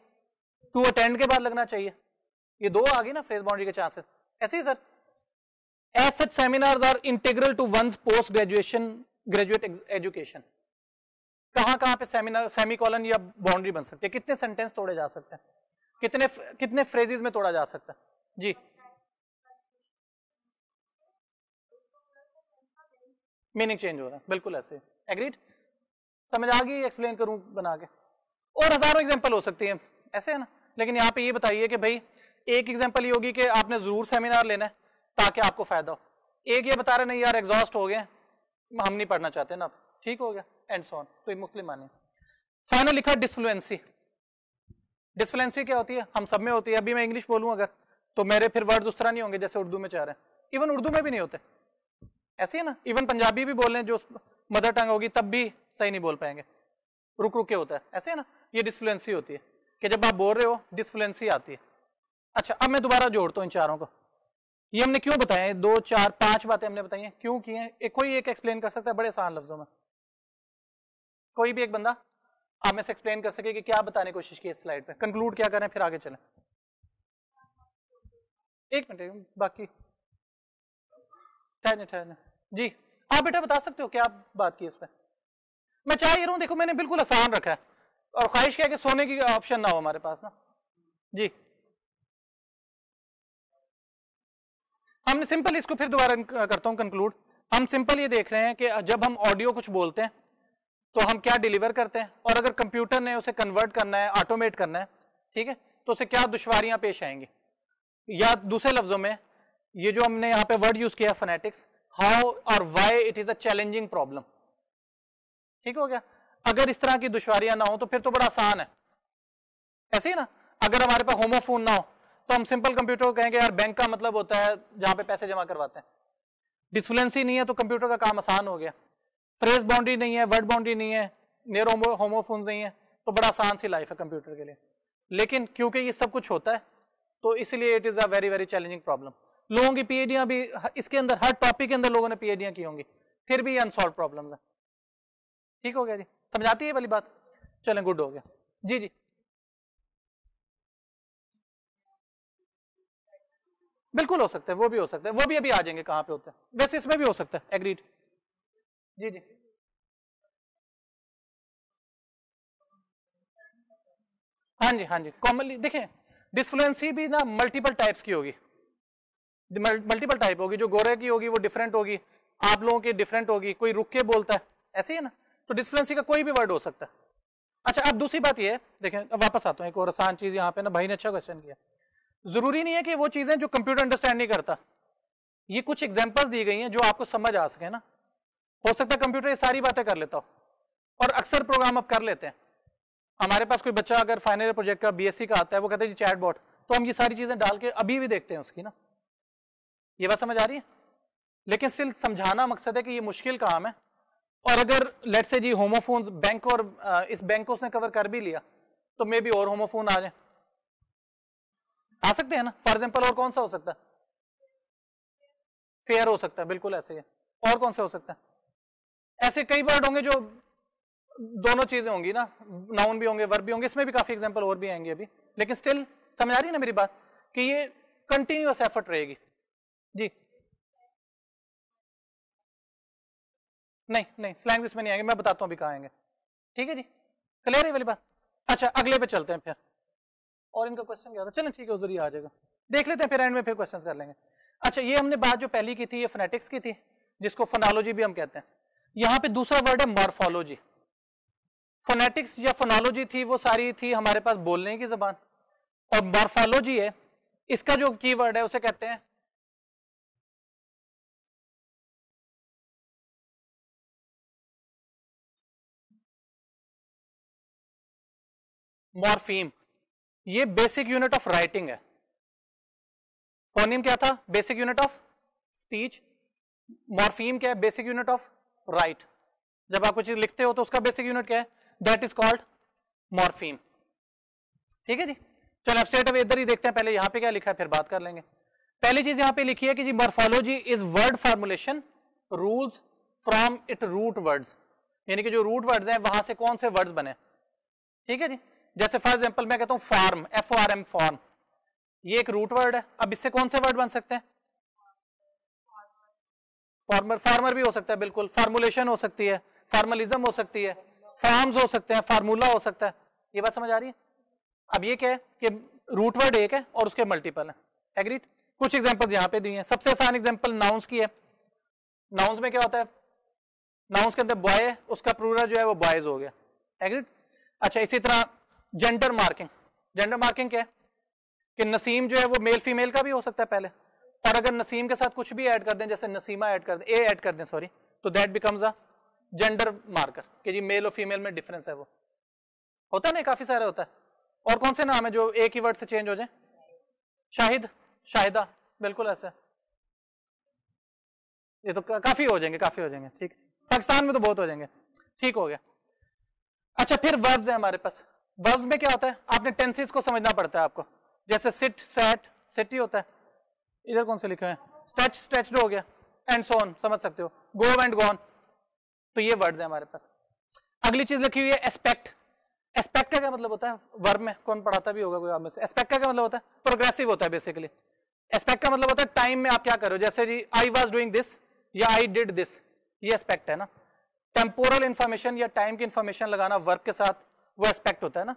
टू अटेंड के बाद लगना चाहिए। ये दो आ गई ना फ्रेज बाउंड्री के चांसेस ऐसे ही sir As such seminars are integral to one's post graduation graduate education. कहाँ कहाँ पे सेमिनार सेमीकोलन या बाउंड्री बन सकती है? कितने सेंटेंस तोड़े जा सकते हैं? कितने कितने फ्रेजेस में तोड़ा जा सकता है? जी। मीनिंग चेंज हो रहा है। बिल्कुल ऐसे। एग्रीड समझ आ गई? एक्सप्लेन करूँ बना के। और हज़ारों एग्जांपल हो सकती है। ऐसे है ना? लेकिन यहाँ पे ये बताइए कि भाई, एक एग्जांपल ये होगी कि आपने ज़रूर सेमिनार लेना है। ताकि आपको फ़ायदा हो। एक ये बता रहे, नहीं यार एग्जॉस्ट हो गए हम नहीं पढ़ना चाहते ना ठीक हो गया एंड सोन तो मुख्तलि माने। फाइनल लिखा डिसफ्लुएंसी डिसफ्लुएंसी क्या होती है? हम सब में होती है। अभी मैं इंग्लिश बोलूँ अगर तो मेरे फिर वर्ड्स उस तरह नहीं होंगे जैसे उर्दू में चाह रहे हैं। इवन उर्दू में भी नहीं होते। ऐसे है ना? इवन पंजाबी भी बोल रहे हैं, जो मदर टंग होगी, तब भी सही नहीं बोल पाएँगे। रुक रुक के होता है। ऐसे है ना? ये डिसफ्लुएंसी होती है। कि जब आप बोल रहे हो डिसफ्लुएंसी आती है। अच्छा अब मैं दोबारा जोड़ता हूँ इन चारों को। ये हमने क्यों बताया? दो, चार, पाँच बातें हमने बताई हैं। क्यों की हैं? कोई एक एक्सप्लेन कर सकता है, बड़े आसान लफ्जों में। कोई भी एक बंदा आप में से एक्सप्लेन कर सके कि क्या बताने की कोशिश की इस स्लाइड पे। कंक्लूड क्या करें, फिर आगे चलें। एक मिनट बाकी। ठहरने ठहरने। जी, आप बेटा बता सकते हो क्या बात की इस पर मैं चाह रहा हूँ देखो मैंने बिल्कुल आसान रखा है। और ख्वाहिश क्या कि सोने की ऑप्शन ना हो हमारे पास ना। जी। हमने सिंपल इसको फिर दोबारा करता हूँ कंक्लूड हम सिंपल ये देख रहे हैं कि जब हम ऑडियो कुछ बोलते हैं तो हम क्या डिलीवर करते हैं? और अगर कंप्यूटर ने उसे कन्वर्ट करना है ऑटोमेट करना है, ठीक है? तो उसे क्या दुश्वारियाँ पेश आएँगी? या दूसरे लफ्जों में, ये जो हमने यहाँ पे वर्ड यूज़ किया फोनेटिक्स हाउ और why it is a challenging problem ठीक हो गया? अगर इस तरह की दुश्वारियाँ ना हो तो फिर तो बड़ा आसान है। ऐसे ही ना? अगर हमारे पास होमोफोन ना हो तो हम सिंपल कंप्यूटर को कहेंगे, यार बैंक का मतलब होता है जहाँ पे पैसे जमा करवाते हैं। डिस्फ्लुएंसी नहीं है तो कंप्यूटर का काम आसान हो गया। फ्रेज बाउंड्री नहीं है वर्ड बाउंड्री नहीं है नियर होमोफोन नहीं है तो बड़ा आसान सी लाइफ है कंप्यूटर के लिए। लेकिन क्योंकि ये सब कुछ होता है तो इसलिए it is a very very challenging problem लोगों की पीएचडियाँ भी, इसके अंदर, हर टॉपिक के अंदर लोगों ने पीएचडियाँ की होंगी, फिर भी ये अनसॉल्व प्रॉब्लम है। ठीक हो गया जी? समझाती है वाली बात? चलें गुड हो गया। जी जी। बिल्कुल हो सकता है, वो भी हो सकता है। वो भी अभी आ जाएँगे, कहाँ पे होते हैं? वैसे इसमें भी हो सकता है एग्रीड जी जी। हाँ जी हाँ जी कॉमनली देखें डिस्फ्लुएंसी भी ना मल्टीपल टाइप्स की होगी। मल्टीपल टाइप होगी, जो गोरे की होगी, वो डिफरेंट होगी, आप लोगों की डिफरेंट होगी, कोई रुक के बोलता है, ऐसे ही है ना? तो डिस्फ्लुएंसी का कोई भी वर्ड हो सकता है। अच्छा अब दूसरी बात ये है, देखें, अब वापस आता हूँ, एक और आसान चीज़ यहाँ पे ना, भाई ने अच्छा क्वेश्चन किया। ज़रूरी नहीं है कि वो चीज़ें जो कंप्यूटर अंडरस्टैंड नहीं करता। ये कुछ एग्जाम्पल्स दी गई हैं जो आपको समझ आ सके ना। हो सकता है कंप्यूटर ये सारी बातें कर लेता हो। और अक्सर प्रोग्राम अब कर लेते हैं। हमारे पास कोई बच्चा अगर फाइनल ईयर प्रोजेक्ट का बीएससी का आता है, वो कहते हैं चैट बॉट तो हम ये सारी चीज़ें डाल के अभी भी देखते हैं उसकी ना। ये बात समझ आ रही है? लेकिन सिर्फ़ समझाना मकसद है कि ये मुश्किल काम है। और अगर लेट से जी होमोफोन्स बैंक और इस बैंक को उसने कवर कर भी लिया तो मे भी और होमोफोन आ जाए। आ सकते हैं ना? फॉर एग्ज़ाम्पल और कौन सा हो सकता? है फेयर हो सकता है, बिल्कुल ऐसे ही और कौन सा हो सकता है? ऐसे कई वर्ड होंगे जो दोनों चीज़ें होंगी ना। नाउन भी होंगे वर्ब भी होंगे, इसमें भी काफ़ी एग्ज़ाम्पल और भी आएँगे अभी। लेकिन स्टिल समझ आ रही है ना मेरी बात? कि ये कंटिन्यूस एफर्ट रहेगी। जी। नहीं नहीं स्लैंग इसमें नहीं आएँगे, मैं बताता हूँ अभी कहाँ आएँगे। ठीक है जी? क्लियर है वाली बात? अच्छा अगले पे चलते हैं फिर। और इनका क्वेश्चन क्या था चलो, ठीक है, उधर ही आ जाएगा। देख लेते हैं, फिर एंड में फिर क्वेश्चन कर लेंगे। अच्छा ये हमने बात जो पहली की थी, ये फोनेटिक्स की थी, जिसको फोनोलॉजी भी हम कहते हैं। यहाँ पे दूसरा वर्ड है मॉर्फोलॉजी फोनेटिक्स या फोनोलॉजी थी, वो सारी थी हमारे पास बोलने की जबान। और मॉर्फोलॉजी है, इसका जो कीवर्ड है, उसे कहते हैं मॉर्फीम ये बेसिक यूनिट ऑफ़ राइटिंग है। फोनिम क्या था? Basic unit of speech morpheme क्या है? बेसिक यूनिट ऑफ़ राइट जब आप कुछ चीज़ लिखते हो तो उसका बेसिक यूनिट क्या है? दैट इज़ कॉल्ड मॉर्फीम ठीक है जी? चलो, अब स्टेट इधर ही देखते हैं। पहले यहाँ पे क्या लिखा है, फिर बात कर लेंगे। पहली चीज़ यहाँ पे लिखी है कि जी morphology is word formulation rules from it root words यानी कि जो रूट वर्ड्स हैं, वहाँ से कौन से वर्ड्स बने? ठीक है जी? जैसे फॉर एग्ज़ाम्पल मैं कहता हूँ form F O R M form ये एक रूट वर्ड है। अब इससे कौन से वर्ड बन सकते हैं? फॉर्मर फार्मर भी हो सकता है, बिल्कुल। फार्मुलेशन हो सकती है फार्मलिज्म हो सकती है फॉर्म्स हो सकते हैं फार्मूला हो सकता है। ये बात समझ आ रही है? अब ये क्या है? कि रूट वर्ड एक है और उसके मल्टीपल है। एग्रीड कुछ एग्जांपल्स यहाँ पे दिए हैं। सबसे आसान एग्जांपल नाउंस की है। नाउंस में क्या होता है? नाउंस के अंदर बॉय है, उसका प्लूरल जो है वो बॉयज़ हो गया। एग्रीड अच्छा इसी तरह जेंडर मार्किंग जेंडर मार्किंग क्या है? कि नसीम जो है वो मेल फीमेल का भी हो सकता है पहले। और अगर नसीम के साथ कुछ भी ऐड कर दें, जैसे नसीमा ऐड कर दें ए ऐड कर दें सॉरी तो that becomes a gender marker कि जी मेल और फीमेल में डिफरेंस है वो। होता है ना काफ़ी सारे होता है। और कौन से नाम है जो एक ही वर्ड से चेंज हो जाए? शाहिद, शाहिदा, बिल्कुल ऐसा ये तो काफ़ी हो जाएँगे, काफ़ी हो जाएँगे, ठीक। पाकिस्तान में तो बहुत हो जाएँगे, ठीक हो गया। अच्छा फिर वर्ब्स हैं हमारे पास। वर्ब्स में क्या होता है? आपने टेंसेस को समझना पड़ता है आपको। जैसे सिट सेट सिट ही होता है। इधर कौन से लिखे हैं? स्ट्रेच स्ट्रेच्ड हो गया। एंड सोन समझ सकते हो। गो एंड गॉन तो ये वर्ड्स है हमारे पास। अगली चीज़ लिखी हुई है एस्पेक्ट एस्पेक्ट का क्या मतलब होता है? वर्ब में कौन पढ़ाता भी होगा कोई आप में से। एस्पेक्ट का क्या मतलब होता है? प्रोग्रेसिव होता है बेसिकली एस्पेक्ट का मतलब होता है टाइम में आप क्या करो? जैसे जी आई वॉज़ डूइंग दिस या आई डिड दिस ये एस्पेक्ट है ना। टेम्पोरल इन्फॉर्मेशन या टाइम की इन्फॉर्मेशन लगाना वर्क के साथ। वो एस्पेक्ट होता है ना।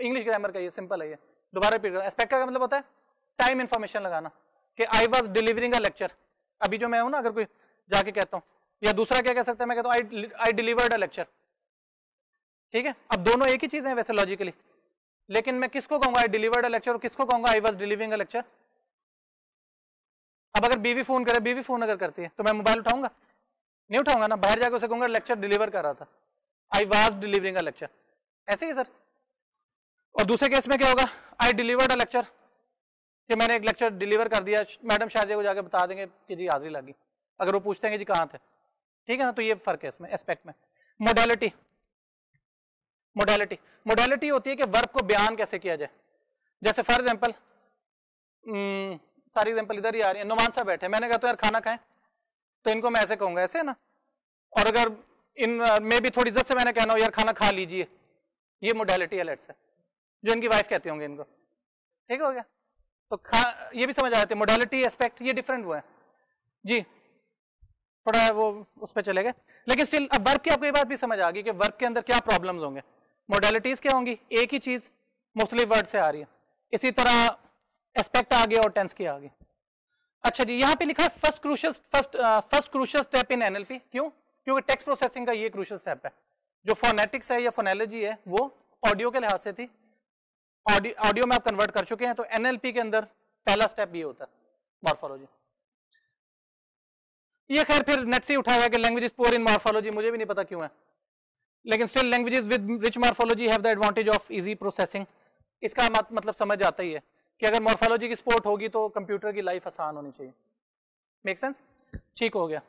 इंग्लिश ग्रामर का ये सिंपल है ये। दोबारा रिपीट करो। एस्पेक्ट का मतलब होता है? टाइम इन्फॉर्मेशन लगाना कि I was delivering a lecture अभी जो मैं हूँ ना, अगर कोई जाके कहता हूँ, या दूसरा क्या कह सकता है? मैं कहता हूँ आई डिलीवर्ड अ लेक्चर ठीक है? अब दोनों एक ही चीज़ है वैसे लॉजिकली लेकिन मैं किसको कहूँगा? आई डिलीवर्ड अ लेक्चर और किसको कहूँगा? I was delivering a lecture अब अगर बीवी फ़ोन करे, बीवी फ़ोन अगर करती है तो मैं मोबाइल उठाऊँगा? नहीं उठाऊँगा ना? बाहर जाकर उसे कहूँगा लेक्चर डिलीवर कर रहा था। I was delivering a lecture ऐसे ही सर और दूसरे केस में क्या होगा? आई डिलीवर्ड अ लेक्चर कि मैंने एक लेक्चर डिलीवर कर दिया। मैडम शाहजे को जाके बता देंगे कि जी हाजिरी लगी। अगर वो पूछते हैं कि जी कहाँ थे? ठीक है ना? तो ये फ़र्क है इसमें एस्पेक्ट में। मोडेलिटी मोडेलिटी मोडेलिटी होती है कि वर्ब को बयान कैसे किया जाए। जैसे फॉर एग्ज़ाम्पल सारी एग्ज़ाम्पल इधर ही आ रही है। नुमान साहब बैठे मैंने कहा तो यार खाना खाएँ? तो इनको मैं ऐसे कहूँगा, ऐसे ना? और अगर इन में भी थोड़ी इज़्ज़त से मैंने कहना हो यार, खाना खा लीजिए। ये मोडेलिटी है लेट्स जो इनकी वाइफ कहते होंगे इनको। ठीक हो गया? तो खा, ये भी समझ आते मोडालिटी एस्पेक्ट ये डिफरेंट हुआ है। जी। थोड़ा वो उस पर चले गए। लेकिन स्टिल अब वर्क की आपको ये बात भी समझ आ गई कि वर्क के अंदर क्या प्रॉब्लम्स होंगे। मोडालिटीज क्या होंगी? एक ही चीज़ मुख्तलिफ़ वर्ड से आ रही है। इसी तरह एस्पेक्ट आ गया और टेंस की आ गई अच्छा जी, यहाँ पे लिखा है first crucial first first crucial step in NLP क्यों? क्योंकि टेक्स्ट प्रोसेसिंग का ये क्रूशल स्टेप है। जो फोनेटिक्स है या फोनेलॉजी है, वो ऑडियो के लिहाज से थी। ऑडियो में आप कन्वर्ट कर चुके हैं तो एनएलपी के अंदर पहला स्टेप ये होता है मॉर्फोलॉजी ये खैर फिर नेट से उठाया कि language is poor in morphology मुझे भी नहीं पता क्यों है। लेकिन still languages with rich morphology have the advantage of easy processing इसका मतलब समझ आता ही है कि अगर मॉर्फोलॉजी की सपोर्ट होगी तो कंप्यूटर की लाइफ आसान होनी चाहिए। मेक सेंस ठीक हो गया।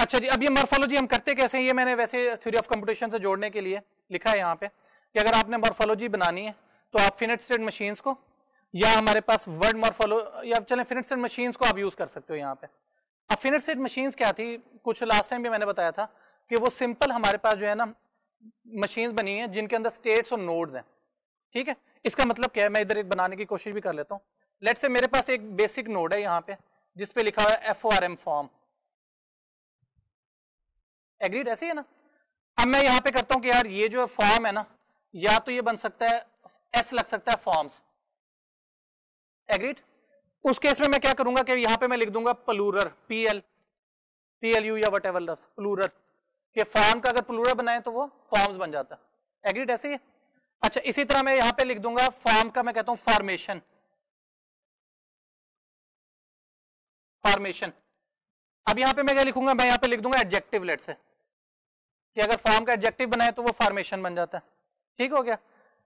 अच्छा जी, अब ये मॉर्फोलॉजी हम करते कैसे हैं? ये मैंने वैसे थ्योरी ऑफ़ कंप्यूटेशन से जोड़ने के लिए लिखा है यहाँ पे कि अगर आपने मॉर्फोलॉजी बनानी है तो आप फिनिट स्टेट मशीन्स को या हमारे पास वर्ड मॉर्फोलो या चलें फिनिट स्टेट मशीन्स को आप यूज़ कर सकते हो यहाँ पे। अब फिनिट स्टेट मशीन्स क्या थी? कुछ लास्ट टाइम भी मैंने बताया था कि वो सिंपल हमारे पास जो है ना मशीन्स बनी है जिनके अंदर स्टेट्स और नोड्स हैं। ठीक है? इसका मतलब क्या है? मैं इधर एक बनाने की कोशिश भी कर लेता हूँ। लेट से मेरे पास एक बेसिक नोड है यहाँ पे, जिसपे लिखा हुआ है एफ़ फॉर्म एग्रीड ऐसे ही है ना? अब मैं यहाँ पे करता हूँ कि यार ये जो फॉर्म है ना, या तो ये बन सकता है एस लग सकता है फॉर्म्स एग्रीड उस केस में मैं क्या करूँगा कि यहाँ पे मैं लिख दूँगा plural P L P L U या वट एवर प्लूरर के फॉर्म का अगर प्लूरर बनाए तो वो फॉर्म्स बन जाता। है एग्रीड ऐसे ही अच्छा इसी तरह मैं यहाँ पे लिख दूँगा फॉर्म का मैं कहता हूँ फॉर्मेशन फॉर्मेशन अब यहाँ पे मैं क्या लिखूँगा? मैं यहाँ पे लिख दूँगा एडजेक्टिव लेट से कि अगर फॉर्म का एडजेक्टिव बनाए तो वो फॉर्मेशन बन जाता है। ठीक हो गया?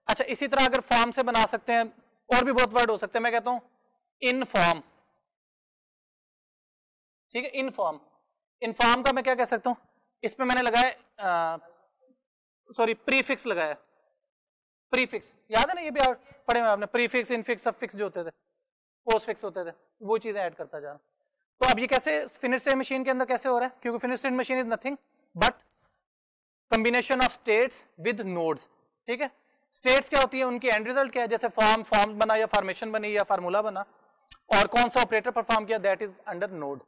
अच्छा इसी तरह अगर फॉर्म से बना सकते हैं, और भी बहुत वर्ड हो सकते हैं। मैं कहता हूँ इन फॉर्म ठीक है? इन फॉर्म इन फॉर्म का मैं क्या कह सकता हूँ? इसमें मैंने लगाया सॉरी प्रीफिक्स लगाया। प्रीफिक्स याद है ना, ये भी पढ़े हुए आपने? प्रीफिक्स इनफिक्स सब फिक्स जो होते थे पोस्ट फिक्स होते थे, वो चीज़ें ऐड करता जा रहा तो अब ये कैसे फिनिश मशीन के अंदर कैसे हो रहा है? क्योंकि finite machine is nothing but combination of states with nodes ठीक है? स्टेट्स क्या होती है? उनकी एंड रिज़ल्ट क्या है? जैसे फॉर्म फॉर्म बना या फॉर्मेशन बनी या फार्मूला बना। और कौन सा ऑपरेटर परफॉर्म किया? दैट इज़ अंडर नोड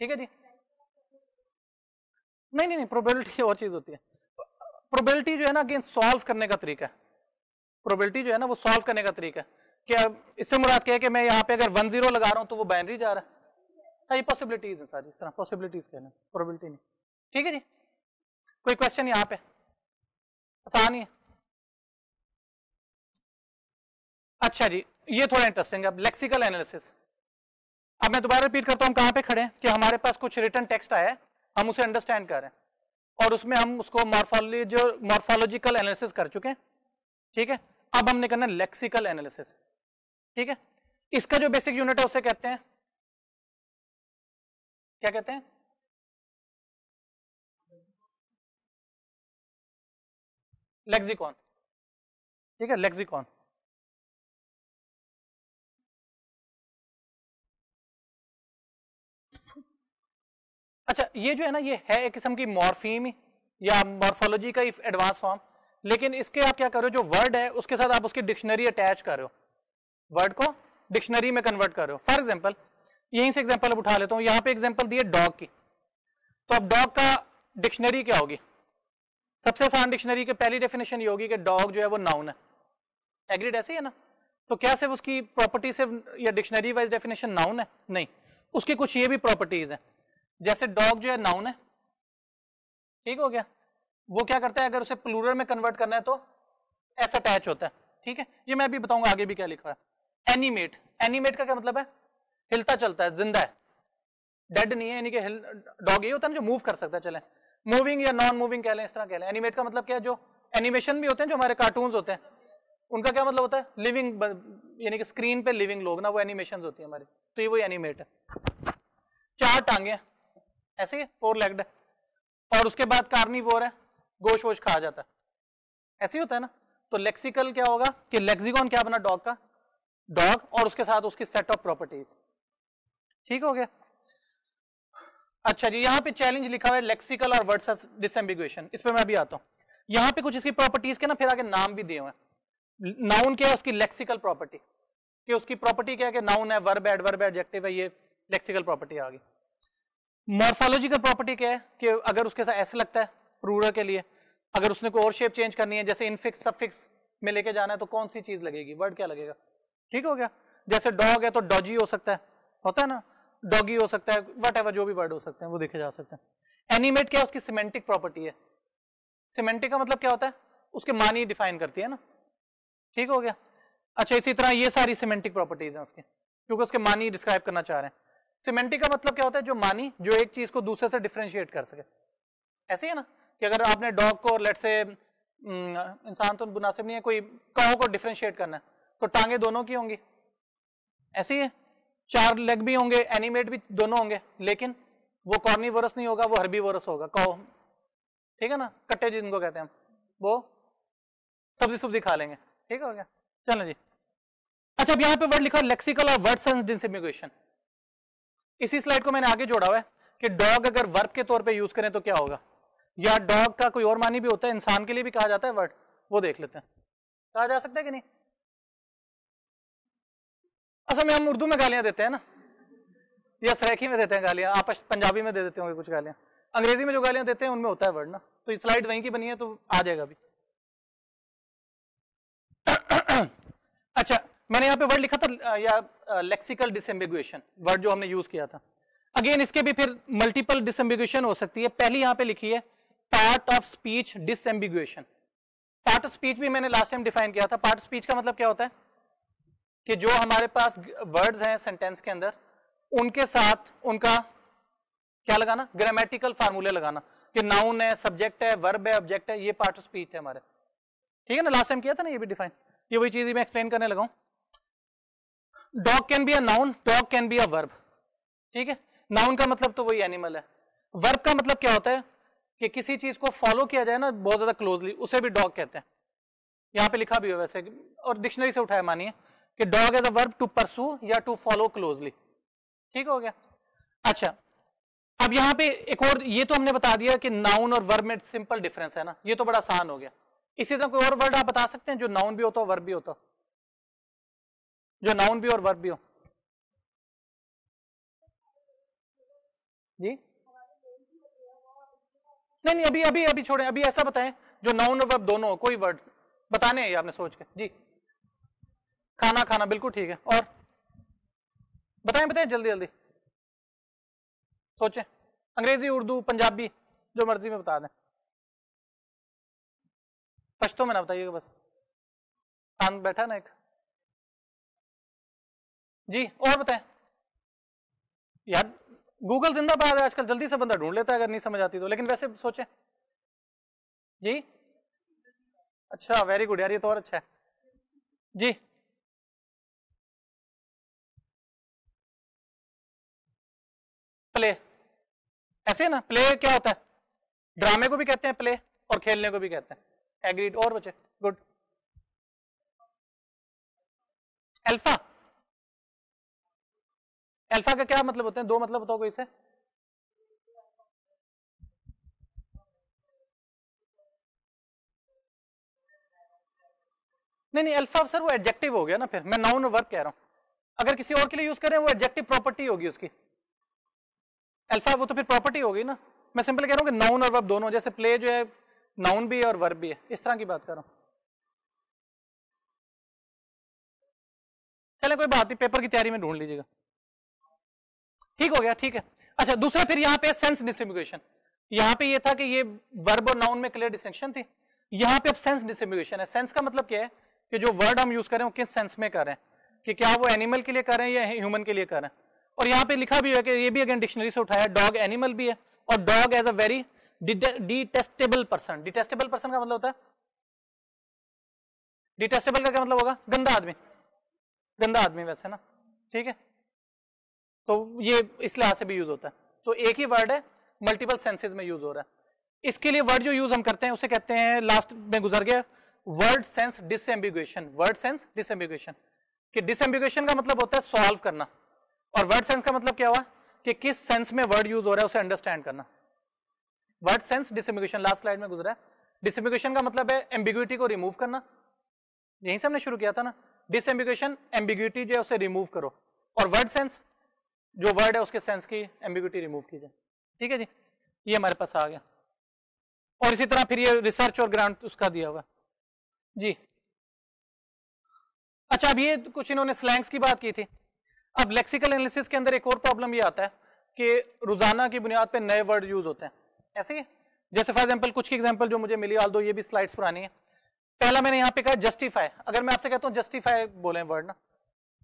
ठीक है जी? नहीं नहीं नहीं प्रोबेबिलिटी और चीज़ होती है। प्रोबेबिलिटी जो है ना अगेन सॉल्व करने का तरीका है। प्रोबेबिलिटी जो है ना वो सॉल्व करने का तरीका है। क्या इससे मुराद क्या है कि मैं यहाँ पे अगर वन ज़ीरो लगा रहा हूँ तो वो बाइनरी जा रहा है। हाँ, ये पॉसिबिलिटीज है सारी इस तरह पॉसिबिलिटीज कहना प्रोबेबिलिटी नहीं। ठीक है जी? कोई क्वेश्चन यहाँ पे? आसान ही है। अच्छा जी, ये थोड़ा इंटरेस्टिंग है। अब लेक्सिकल एनालिसिस अब मैं दोबारा रिपीट करता हूँ कहाँ पे खड़े हैं? कि हमारे पास कुछ रिटर्न टेक्स्ट आया है, हम उसे अंडरस्टैंड कर रहे हैं। और उसमें हम उसको मॉर्फोलॉजी मॉर्फोलॉजिकल एनालिसिस कर चुके हैं। ठीक है? अब हमने करना लेक्सिकल एनालिसिस ठीक है? इसका जो बेसिक यूनिट है, उसे कहते हैं। क्या कहते हैं? लेक्सिकॉन ठीक है लेक्सिकॉन अच्छा ये जो है ना, ये है एक किस्म की मॉर्फीम या मॉर्फोलॉजी का एडवांस फॉर्म लेकिन इसके आप क्या कर रहे हो जो वर्ड है, उसके साथ आप उसकी डिक्शनरी अटैच कर। रहे हो वर्ड को डिक्शनरी में कन्वर्ट कर। रहे हो फॉर एग्ज़ाम्पल यहीं से एग्ज़ाम्पल उठा लेता हूँ। यहाँ पे एग्ज़ाम्पल दिए डॉग की। तो अब डॉग का डिक्शनरी क्या होगी? सबसे आसान डिक्शनरी की पहली डेफिनेशन ये होगी कि डॉग जो है वो नाउन है। एग्रीड ऐसे ही ना? तो क्या सिर्फ़ उसकी प्रॉपर्टी सिर्फ़ या डिक्शनरी वाइज डेफिनेशन नाउन है? नहीं। उसकी कुछ ये भी प्रॉपर्टीज़ है। जैसे डॉग जो है नाउन है। ठीक हो गया? वो क्या करता है? अगर उसे प्लूरल में कन्वर्ट करना है तो एस अटैच होता है। ठीक है? ये मैं अभी बताऊँगा, आगे भी क्या लिखा है। एनिमेट एनिमेट का क्या मतलब है? हिलता चलता है, ज़िंदा है। डेड नहीं है, यानी कि डॉग ये होता है ना जो मूव कर सकता है, चले। मूविंग या नॉन मूविंग कह लें, इस तरह कह लें। एनिमेट का मतलब क्या है? जो एनिमेशन भी होते हैं, जो हमारे कार्टून होते हैं, उनका क्या मतलब होता है? लिविंग यानी कि स्क्रीन पे लिविंग लोग, ना वो एनिमेशन होती है हमारी। तो ये वही एनिमेट है। चार टांगे ऐसे फोर लेग्ड और उसके बाद कार्निवोर है। गोश वोश खा जाता है। ऐसे होता है ना? तो लेक्सिकल क्या होगा? कि लेक्सिकॉन क्या बना? डॉग का। डॉग और उसके साथ उसकी सेट ऑफ़ प्रॉपर्टीज़ ठीक हो गया? अच्छा जी, यहाँ पे चैलेंज लिखा हुआ है लेक्सिकल और वर्ड्स डिसम्बिगुएशन इस पर मैं अभी आता हूँ। यहाँ पे कुछ इसकी प्रॉपर्टीज़ के ना फिर आगे नाम भी दिए हुए हैं। नाउन क्या है उसकी लेक्सिकल प्रॉपर्टी कि उसकी प्रॉपर्टी क्या है कि नाउन है वर्ब एडवर्ब एडजेक्टिव है, ये लेक्सिकल प्रॉपर्टी आ गई। मॉर्फोलॉजिकल प्रॉपर्टी क्या है कि अगर उसके साथ ऐसे लगता है प्रूरल के लिए, अगर उसने कोई और शेप चेंज करनी है, जैसे इनफिक्स सफिक्स में लेके जाना है तो कौन सी चीज़ लगेगी? वर्ड क्या लगेगा? ठीक हो गया? जैसे डॉग है तो डॉजी हो सकता है। होता है ना? डॉगी हो सकता है वट जो भी वर्ड हो सकते हैं, वो देखे जा सकते हैं। एनिमेट क्या? उसकी सिमेंटिक प्रॉपर्टी है। सिमेंटिक का मतलब क्या होता है? उसके मानी डिफाइन करती है ना। ठीक हो गया? अच्छा इसी तरह ये सारी सिमेंटिक प्रॉपर्टीज़ हैं उसके, क्योंकि उसके मानी डिस्क्राइब करना चाह रहे हैं। सिमेंटिक का मतलब क्या होता है? जो मानी, जो एक चीज़ को दूसरे से डिफ्रेंशिएट कर सके। ऐसे है ना? कि अगर आपने डॉग को लेट से इंसान तो मुनासिब नहीं है, कोई कहो को डिफ्रेंशिएट करना है तो टांगे दोनों की होंगी। ऐसी है। चार लेग भी होंगे एनिमेट भी दोनों होंगे, लेकिन वो कॉर्निवोरस नहीं होगा, वो हर्बीवोरस होगा, कहो ठीक है ना? कट्टे जिनको कहते हैं हम। वो सब्ज़ी सब्ज़ी खा लेंगे। ठीक हो गया? चलो जी। अच्छा अब यहाँ पे वर्ड लिखा लेक्सिकल और वर्ड सेंस डिसमिगेशन इसी स्लाइड को मैंने आगे जोड़ा हुआ है कि डॉग अगर वर्ब के तौर पे यूज़ करें तो क्या होगा? या डॉग का कोई और मानी भी होता है, इंसान के लिए भी कहा जाता है वर्ड वो देख लेते हैं। कहा जा सकता है कि नहीं? असल में हम उर्दू में गालियाँ देते हैं ना? या सरेखी में देते हैं गालियाँ? आप पंजाबी में दे देते होंगे कुछ गालियाँ। अंग्रेज़ी में जो गालियाँ देते हैं, उनमें होता है वर्ड ना? तो स्लाइड वहीं की बनी है तो आ जाएगा अभी। <coughs> अच्छा मैंने यहाँ पे वर्ड लिखा था, या लेक्सिकल डिसम्बिगुएशन वर्ड जो हमने यूज़ किया था। अगेन इसके भी फिर मल्टीपल डिसम्बिगुएशन हो सकती है। पहली यहाँ पे लिखी है part of speech disambiguation part of speech भी मैंने लास्ट टाइम डिफाइन किया था। पार्ट स्पीच का मतलब क्या होता है? कि जो हमारे पास वर्ड्स हैं सेंटेंस के अंदर, उनके साथ उनका क्या लगाना? ग्रामेटिकल फार्मूले लगाना कि नाउन है सब्जेक्ट है वर्ब है ऑब्जेक्ट है, ये पार्ट ऑफ़ स्पीच है हमारे। ठीक है ना? लास्ट टाइम किया था ना ये भी डिफाइन ये वही चीज़ मैं एक्सप्लेन करने लगा dog can be a noun dog can be a verb ठीक है? नाउन का मतलब तो वही एनिमल है। वर्ब का मतलब क्या होता है? कि किसी चीज़ को फॉलो किया जाए ना बहुत ज़्यादा क्लोजली उसे भी डॉग कहते हैं। यहाँ पे लिखा भी हो वैसे और डिक्शनरी से उठाया मानिए। कि dog as a verb to pursue या टू फॉलो क्लोजली ठीक हो गया? अच्छा अब यहाँ पे एक और, ये तो हमने बता दिया कि नाउन और वर्ब में सिंपल डिफरेंस है ना? ये तो बड़ा आसान हो गया। इसी तरह कोई और वर्ड आप बता सकते हैं जो नाउन भी होता हो वर्ब भी होता हो जो नाउन भी और वर्ब भी हो। जी? नहीं नहीं, अभी अभी अभी छोड़े, अभी ऐसा बताएँ, जो नाउन और वर्ब दोनों हो, कोई वर्ड बताने हैं आपने सोच के। जी? खाना खाना, बिल्कुल ठीक है। और बताएँ बताएँ, जल्दी जल्दी। सोचें। अंग्रेज़ी, उर्दू, पंजाबी, जो मर्ज़ी में बता दें। पश्तो में ना बताइएगा बस। कान बैठा ना एक। जी, और बताएँ। यार, गूगल जिंदाबाद है आजकल, जल्दी से बंदा ढूंढ लेता है, अगर नहीं समझ आती तो। लेकिन वैसे सोचें। जी? अच्छा वेरी गुड यार, ये तो और अच्छा है। जी? प्ले ऐसे ना प्ले क्या होता है? ड्रामे को भी कहते हैं प्ले और खेलने को भी कहते हैं। एग्रीड और बचे? गुड अल्फ़ा अल्फ़ा का क्या मतलब होते हैं? दो मतलब बताओ कोई से। नहीं नहीं अल्फ़ा सर वो एडजेक्टिव हो गया ना फिर। मैं नाउन वर्ब कह रहा हूँ। अगर किसी और के लिए यूज़ करें वो एडजेक्टिव प्रॉपर्टी होगी उसकी। अल्फ़ा वो तो फिर प्रॉपर्टी होगी ना। मैं सिंपल कह रहा हूँ कि नाउन और वर्ब दोनों, जैसे प्ले जो है नाउन भी है और वर्ब भी है। इस तरह की बात कर रहा हूँ। चले, कोई बात नहीं पेपर की तैयारी में ढूंढ लीजिएगा। ठीक हो गया, ठीक है। अच्छा दूसरा फिर यहाँ पे सेंस डिस्ट्रीब्यूशन यहाँ पे ये था कि ये वर्ब और नाउन में क्लियर डिस्टिंक्शन थी। यहाँ पे अब सेंस डिस्ट्रीब्यूशन है। सेंस का मतलब क्या है? कि जो वर्ड हम यूज़ करें वो किस सेंस में कर रहे हैं? कि क्या वो एनिमल के लिए कर रहे हैं या ह्यूमन के लिए कर रहे हैं? और यहाँ पे लिखा भी है कि ये भी अगेन डिक्शनरी से उठाया डॉग एनिमल भी है और dog as a very detestable person. Detestable person का मतलब होता है? डिटेस्टेबल का क्या मतलब होगा? गंदा आदमी। गंदा आदमी वैसे ना। ठीक है? तो ये इस लिहाज से भी यूज़ होता है। तो एक ही वर्ड है मल्टीपल सेंसेस में यूज़ हो रहा है। इसके लिए वर्ड जो यूज़ हम करते हैं, उसे कहते हैं लास्ट में गुजर गया word sense disambiguation word sense disambiguation कि का मतलब होता है सॉल्व करना। और वर्ड सेंस का मतलब क्या हुआ? कि किस सेंस में वर्ड यूज़ हो रहा है उसे अंडरस्टैंड करना। Word sense disambiguation last slide में गुजरा है। डिसएम्बिगुएशन का मतलब है एम्बिग्यूटी को रिमूव करना। यहीं से हमने शुरू किया था ना। डिसएम्बिगुएशन एम्बिग्यूटी जो है उसे रिमूव करो। और वर्ड सेंस जो वर्ड है उसके सेंस की एम्बिग्यूटी रिमूव कीजिए। ठीक है जी? ये हमारे पास आ गया। और इसी तरह फिर ये रिसर्च और ग्रांट उसका दिया हुआ। जी। अच्छा अब ये कुछ इन्होंने स्लैंग्स की बात की थी। अब लेक्सिकल एनालिसिस के अंदर एक और प्रॉब्लम ये आता है कि रोज़ाना की बुनियाद पे नए वर्ड यूज़ होते हैं। ऐसे ही, जैसे फॉर एग्जांपल कुछ की एग्जांपल जो मुझे मिली आल दो ये भी स्लाइड्स पुरानी है। पहला मैंने यहाँ पे कहा जस्टिफाई अगर मैं आपसे कहता हूँ जस्टिफाई बोले वर्ड ना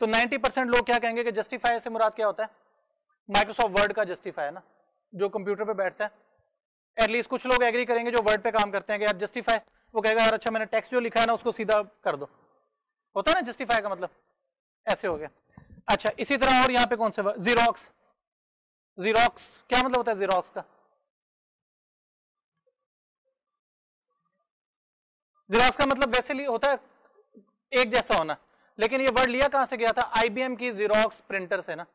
तो 90 परसेंट लोग क्या कहेंगे कि जस्टिफाई से मुराद क्या होता है? माइक्रोसॉफ्ट वर्ड का जस्टिफाई है ना, जो कंप्यूटर पे बैठता है। एटलीस्ट कुछ लोग एग्री करेंगे जो वर्ड पे काम करते हैं कि यार जस्टिफाई वो कहेगा, यार अच्छा मैंने टेक्स्ट जो लिखा है ना, उसको सीधा कर दो। होता है ना जस्टिफाई का मतलब? ऐसे हो गया। अच्छा इसी तरह और यहाँ पे कौन से जीरोक्स जीरोक्स क्या मतलब होता है जीरोक्स का? जीरोक्स का मतलब वैसे होता है एक जैसा होना, लेकिन ये वर्ड लिया कहाँ से गया था? आईबीएम की जीरोक्स प्रिंटर से ना?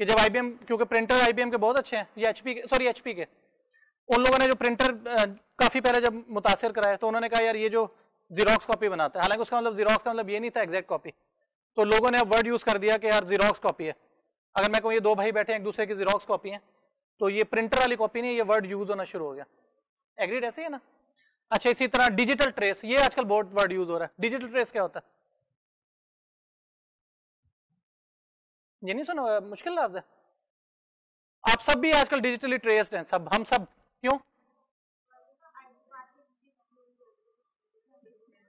कि जब आईबीएम क्योंकि प्रिंटर आईबीएम के बहुत अच्छे हैं, ये एचपी के सॉरी एचपी के। उन लोगों ने जो प्रिंटर काफ़ी पहले जब मुतासर कराया तो उन्होंने कहा, यार, ये जो जीरोक्स कॉपी बनाता है, हालाँकि उसका मतलब जीरोक्स का मतलब ये नहीं था एग्जैक्ट कॉपी तो लोगों ने अब वर्ड यूज़ कर दिया कि यार जीरोक्स कॉपी है। अगर मैं कहूँ ये दो भाई बैठे एक दूसरे की जीरोक्स कॉपी है तो ये प्रिंटर वाली कॉपी नहीं, ये वर्ड यूज़ होना शुरू हो गया। एग्रीड ऐसे ही है ना? अच्छा इसी तरह डिजिटल ट्रेस ये आजकल बहुत वर्ड यूज़ हो रहा है। डिजिटल ट्रेस क्या होता है? ये नहीं सुना, मुश्किल लफ्ज है आप सब भी आजकल डिजिटली ट्रेस्ड हैं, सब, हम सब, क्यों?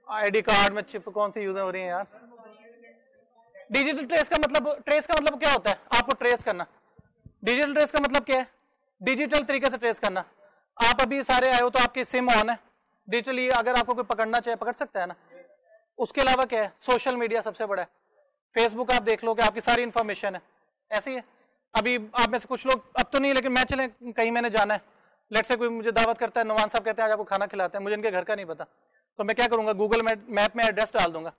आईडी कार्ड में चिप, कौन सी यूज़ हो रही है यार? डिजिटल ट्रेस का मतलब ट्रेस का मतलब क्या होता है? आपको ट्रेस करना। डिजिटल ट्रेस का मतलब क्या है? डिजिटल तरीके से ट्रेस करना। आप अभी सारे आए हो तो आपकी सिम ऑन है। डिजिटली अगर आपको कोई पकड़ना चाहे, पकड़ सकता है ना? उसके अलावा क्या है? सोशल मीडिया सबसे बड़ा है। फेसबुक आप देख लो कि आपकी सारी इन्फॉर्मेशन है। ऐसी ही अभी आप में से कुछ लोग, अब तो नहीं, लेकिन मैं चले, कहीं मैंने जाना है। लेट से कोई मुझे दावत करता है, नवान साहब कहते हैं, आज आपको खाना खिलाते हैं। मुझे इनके घर का नहीं पता। तो मैं क्या करूँगा? गूगल मैप में एड्रेस डाल दूँगा।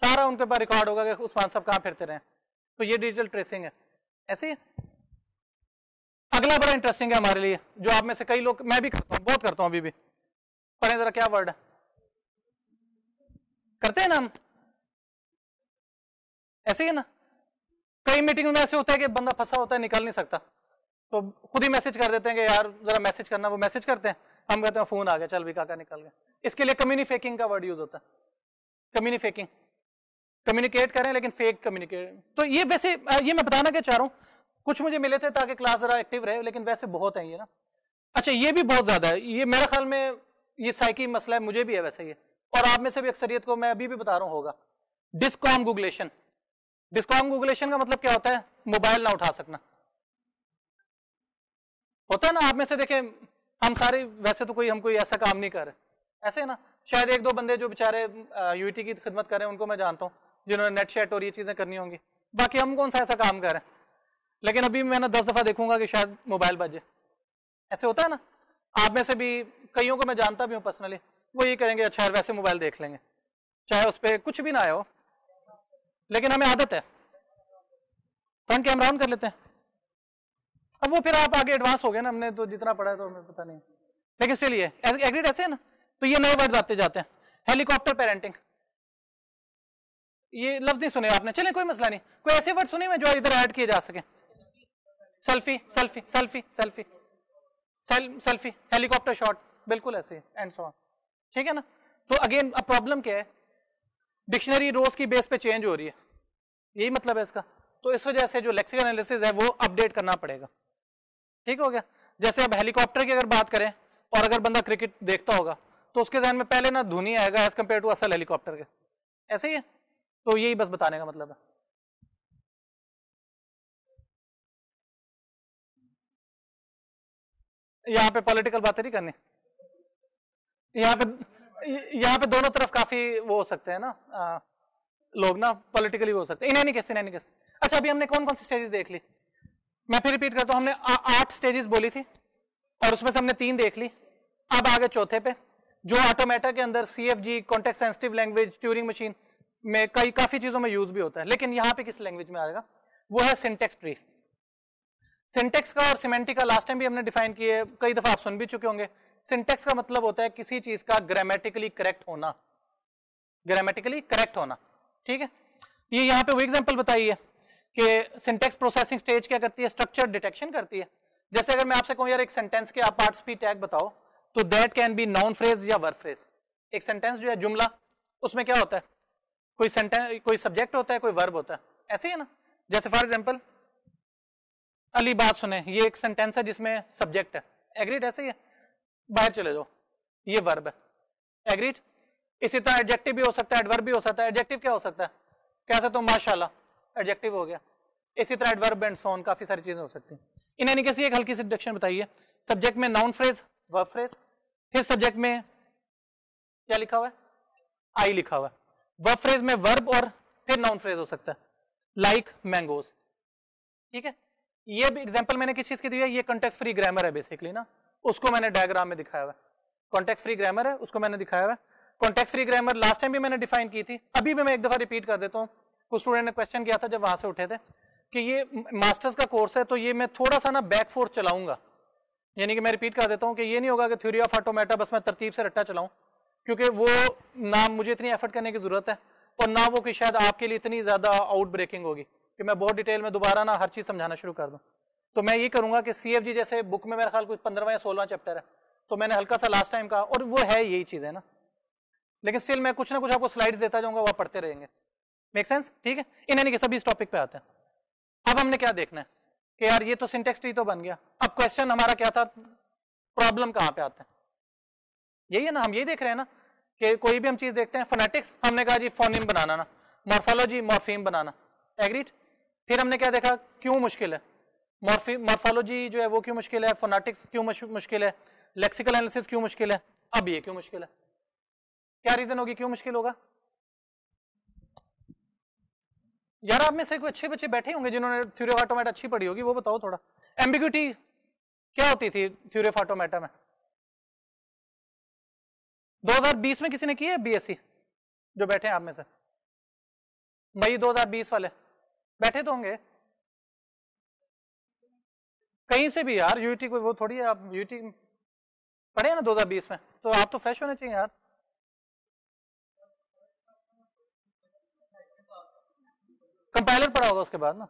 सारा उनके पास रिकॉर्ड होगा कि उस्मान साहब कहाँ फिरते रहे। तो ये डिजिटल ट्रेसिंग है। ऐसे ही अगला बड़ा इंटरेस्टिंग है हमारे लिए, जो आप में से कई लोग, मैं भी करता हूँ, बहुत करता हूँ अभी भी। पढ़े जरा क्या वर्ड है। करते हैं ना हम। ऐसे ही ना। कई मीटिंग में ऐसे होता है कि बंदा फंसा होता है, निकल नहीं सकता। तो खुद ही मैसेज कर देते हैं कि यार, जरा मैसेज करना, वो मैसेज करते हैं। हम कहते हैं, फ़ोन आ गया, चल भी काका निकल गया। इसके लिए कम्युनिफेकिंग का वर्ड यूज़ होता है। कम्युनिफेकिंग कम्युनिकेट करें, लेकिन फेक कम्युनिकेट तो ये वैसे ये मैं बताना क्या चाह रहा हूँ? कुछ मुझे मिले थे ताकि क्लास जरा एक्टिव रहे, लेकिन वैसे बहुत है ये ना। अच्छा ये भी बहुत ज़्यादा है। ये मेरे ख्याल में, ये साइकी मसला है, मुझे भी है वैसे ये। और आप में से भी अक्सरियत को मैं अभी भी बता रहा हूँ होगा। डिस्कॉम गूगलेशन डिस्कॉम गूगलेशन का मतलब क्या होता है? मोबाइल ना उठा सकना। होता है ना, आप में से देखें, हम सारे, वैसे तो कोई, हम कोई ऐसा काम नहीं कर रहे। ऐसे ना, शायद एक दो बंदे जो बेचारे यूटी की खिदमत करें उनको मैं जानता हूँ। जिन्होंने नेट शेट और ये चीज़ें करनी होंगी। बाकी हम कौन सा ऐसा काम करें लेकिन अभी मैं ना दस दफ़ा देखूँगा कि शायद मोबाइल बजे। ऐसे होता है ना? आप में से भी, कईयों को मैं जानता भी हूँ पर्सनली वो ये करेंगे अच्छा वैसे मोबाइल देख लेंगे। चाहे उस पर कुछ भी ना आया हो। लेकिन हमें आदत है। फ्रंट कैमरा ऑन कर लेते हैं। अब वो फिर आप आगे एडवांस हो गए ना, हमने तो जितना पढ़ा है तो हमें पता नहीं। लेकिन चलिए एग्रीड ऐसे है ना? तो ये नए वर्ड आते जाते हैं। हेलीकॉप्टर पेरेंटिंग ये लफ्ज नहीं सुने आपने। चले, कोई मसला नहीं। कोई ऐसे वर्ड सुने हुए जो इधर ऐड किए जा सके। Selfie selfie selfie selfie. Selfie, helicopter shot. बिल्कुल ऐसे एंड सो ठीक है ना? तो अगेन अब प्रॉब्लम क्या है? डिक्शनरी रोज की बेस पे चेंज हो रही है। यही मतलब है इसका। तो इस वजह से जो लेक्सिकल एनालिसिस है, वो अपडेट करना पड़ेगा। ठीक हो गया? जैसे अब हेलीकॉप्टर की अगर बात करें, और अगर बंदा क्रिकेट देखता होगा तो उसके जहन में पहले ना धुनी आएगा एज कंपेयर टू असल हेलीकॉप्टर के। ऐसे ही है? तो यही बस बताने का मतलब है। यहाँ पे पॉलिटिकल बातें नहीं करनी। यहाँ पे यहाँ पे दोनों तरफ़ काफ़ी वो हो सकते हैं ना आ, लोग ना पॉलिटिकली वो हो सकते हैं। In any case in case. अच्छा अभी हमने कौन कौन सी स्टेजेस देख ली? मैं फिर रिपीट करता हूँ हमने आठ स्टेजेस बोली थी और उसमें से हमने तीन देख ली। अब आगे चौथे पे जो ऑटोमेटा के अंदर C F G context sensitive language Turing machine में कई, काफ़ी चीज़ों में यूज़ भी होता है, लेकिन यहाँ पे किस लैंग्वेज में आएगा? वो है सिंटेक्स ट्री सिंटेक्स का और सिमेंटिक का लास्ट टाइम भी हमने डिफाइन किए, कई दफ़ा आप सुन भी चुके होंगे। सिंटेक्स का मतलब होता है किसी चीज़ का ग्रामेटिकली करेक्ट होना। ग्रामेटिकली करेक्ट होना, ठीक है? ये यहाँ पे वो एग्ज़ाम्पल बताई है कि सिंटेक्स प्रोसेसिंग स्टेज क्या करती है? स्ट्रक्चर डिटेक्शन करती है। जैसे अगर मैं आपसे कहूँ, यार, एक सेंटेंस के आप पार्ट स्पीड टैग बताओ तो that can be noun phrase या वर्ब फ्रेज एक सेंटेंस जो है, जुमला, उसमें क्या होता है? कोई सेंटेंस कोई सब्जेक्ट होता है, कोई वर्ब होता है। ऐसे ही है ना? जैसे फॉर एग्ज़ाम्पल अली बात सुने, ये एक सेंटेंस है जिसमें सब्जेक्ट है। एग्रीड ऐसे ही है? बाहर चले जाओ। ये वर्ब है। एग्रीड इसी तरह एडजेक्टिव भी हो सकता है एडवर्ब भी हो सकता है। एडजेक्टिव क्या हो सकता है? कैसे तो माशाल्लाह एडजेक्टिव हो गया। इसी तरह एडवर्ब एंड सोन काफ़ी सारी चीज़ें हो सकती हैं। इन एनी केस एक हल्की सी डिडक्शन बताइए। सब्जेक्ट में नाउन फ्रेज वर्ब फ्रेज फिर सब्जेक्ट में क्या लिखा हुआ है? आई लिखा हुआ है। वर्ब फ्रेज में वर्ब और फिर नाउन फ्रेज हो सकता है। लाइक मैंगोज ठीक है? ये भी एग्जांपल मैंने किस चीज़ की दी है? ये कॉन्टेक्स्ट फ्री ग्रामर है बेसिकली ना। उसको मैंने डायग्राम में दिखाया हुआ है। कॉन्टेक्स्ट फ्री ग्रामर है, उसको मैंने दिखाया हुआ है। Context free grammar last time भी मैंने डिफाइन की थी। अभी भी मैं एक दफ़ा रिपीट कर देता हूँ। कुछ स्टूडेंट ने क्वेश्चन किया था जब वहाँ से उठे थे कि ये मास्टर्स का कोर्स है तो ये मैं थोड़ा सा ना बैक फोर्स चलाऊँगा। यानी कि मैं रिपीट कर देता हूँ कि ये नहीं होगा कि थ्योरी ऑफ़ ऑटोमेटा बस मैं तरतीब से रट्टा चलाऊं। क्योंकि वो ना मुझे इतनी एफर्ट करने की ज़रूरत है और ना वो कि शायद आपके लिए इतनी ज़्यादा आउट ब्रेकिंग होगी कि मैं बहुत डिटेल में दोबारा ना हर चीज़ समझाना शुरू कर दूँ। तो मैं ये करूँगा कि सीएफजी जैसे बुक में मेरा ख्याल कुछ पंद्रहवा या सोलवा चैप्टर है तो मैंने हल्का सा लास्ट टाइम कहा और वो है यही चीज़ है ना। लेकिन स्टिल मैं कुछ ना कुछ आपको स्लाइड्स देता जाऊँगा वो पढ़ते रहेंगे। मेक सेंस ठीक है? इन यानी कि सभी इस टॉपिक पे आते हैं। अब हमने क्या देखना है? कि यार ये तो सिंटेक्स ट्री तो बन गया। अब क्वेश्चन हमारा क्या था? प्रॉब्लम कहाँ पे आता है? यही है ना, हम यही देख रहे हैं ना कि कोई भी हम चीज़ देखते हैं फोनेटिक्स हमने कहा जी फोनिम बनाना ना मॉर्फोलॉजी मॉर्फीम बनाना एग्रीड फिर हमने क्या देखा, क्यों मुश्किल है? मॉर्फी मॉर्फोलॉजी जो है वो क्यों मुश्किल है? फोनाटिक्स क्यों मुश्किल है? लेक्सिकल एनालिसिस क्यों मुश्किल है? अब ये क्यों मुश्किल है? क्या रीजन होगी, क्यों मुश्किल होगा? यार, आप में से कोई अच्छे बच्चे बैठे होंगे जिन्होंने थ्योरी ऑफ़ ऑटोमेटा अच्छी पढ़ी होगी, वो बताओ थोड़ा। एम्बिग्यूटी क्या होती थी थ्योरी ऑफ़ ऑटोमेटा में? 2020 में किसी ने की है बीएससी जो बैठे हैं आप में से। मई 2020 वाले। बैठे तो होंगे। कहीं से भी यार यूटी कोई वो थोड़ी है, आप यूटी पढ़े हैं ना 2020 में? तो आप तो फ्रेश होने चाहिए यार। कंपाइलर पढ़ा होगा उसके बाद ना।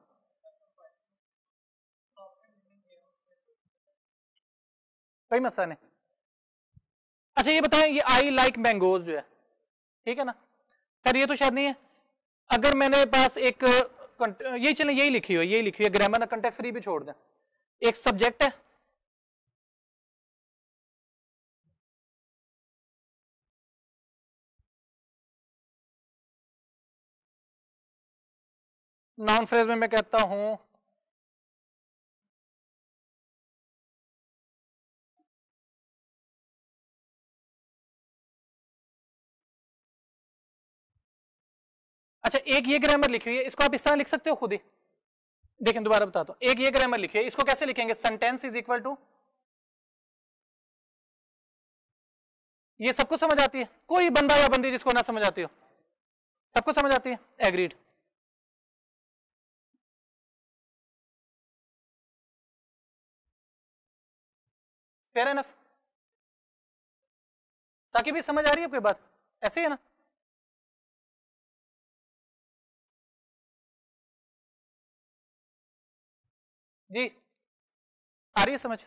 कोई मसला नहीं। अच्छा ये बताएँ, ये आई लाइक मैंगोज जो है, ठीक है ना? खैर, ये तो शायद नहीं है। अगर मैंने पास एक यही चले, यही लिखी हुई यही लिखी हुई ग्रामर ना कंटेक्ट फ्री भी छोड़ दें। एक सब्जेक्ट है। नॉन फ्रेज में मैं कहता हूँ अच्छा एक ये ग्रामर लिखी हुई है इसको आप इस तरह लिख सकते हो खुद ही? देखें, दोबारा बताता हूँ एक ये ग्रामर लिखी है इसको कैसे लिखेंगे? सेंटेंस इज़ इक्वल टू ये सबको समझ आती है? कोई बंदा या बंदी जिसको ना समझ आती हो। सबको समझ आती है? एग्रीड फेयर एनफ ताकि भी समझ आ रही है आपकी बात? ऐसे है ना? जी, आ रही है समझ?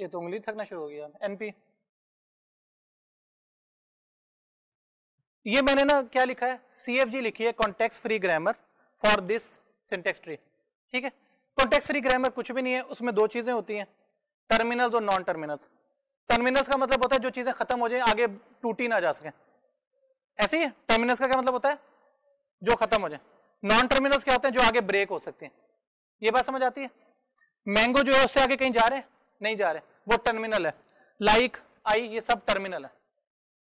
ये तो उंगली थकना शुरू हो गया एनपी ये मैंने ना क्या लिखा है? सीएफजी लिखी है context free grammar for this syntax tree ठीक है? कॉन्टेक्स्ट फ्री ग्रामर कुछ भी नहीं है, उसमें दो चीज़ें होती हैं टर्मिनल्स और नॉन टर्मिनल्स टर्मिनल्स का मतलब होता है जो चीज़ें खत्म हो जाए, आगे टूटी ना जा सके। ऐसे ही टर्मिनल्स का क्या मतलब होता है? जो खत्म हो जाए। नॉन टर्मिनल्स क्या होते हैं? जो आगे ब्रेक हो सकते हैं। ये बात समझ आती है? मैंगो जो है, उससे आगे कहीं जा रहे हैं? नहीं जा रहे। वो टर्मिनल है। लाइक आई ये सब टर्मिनल है।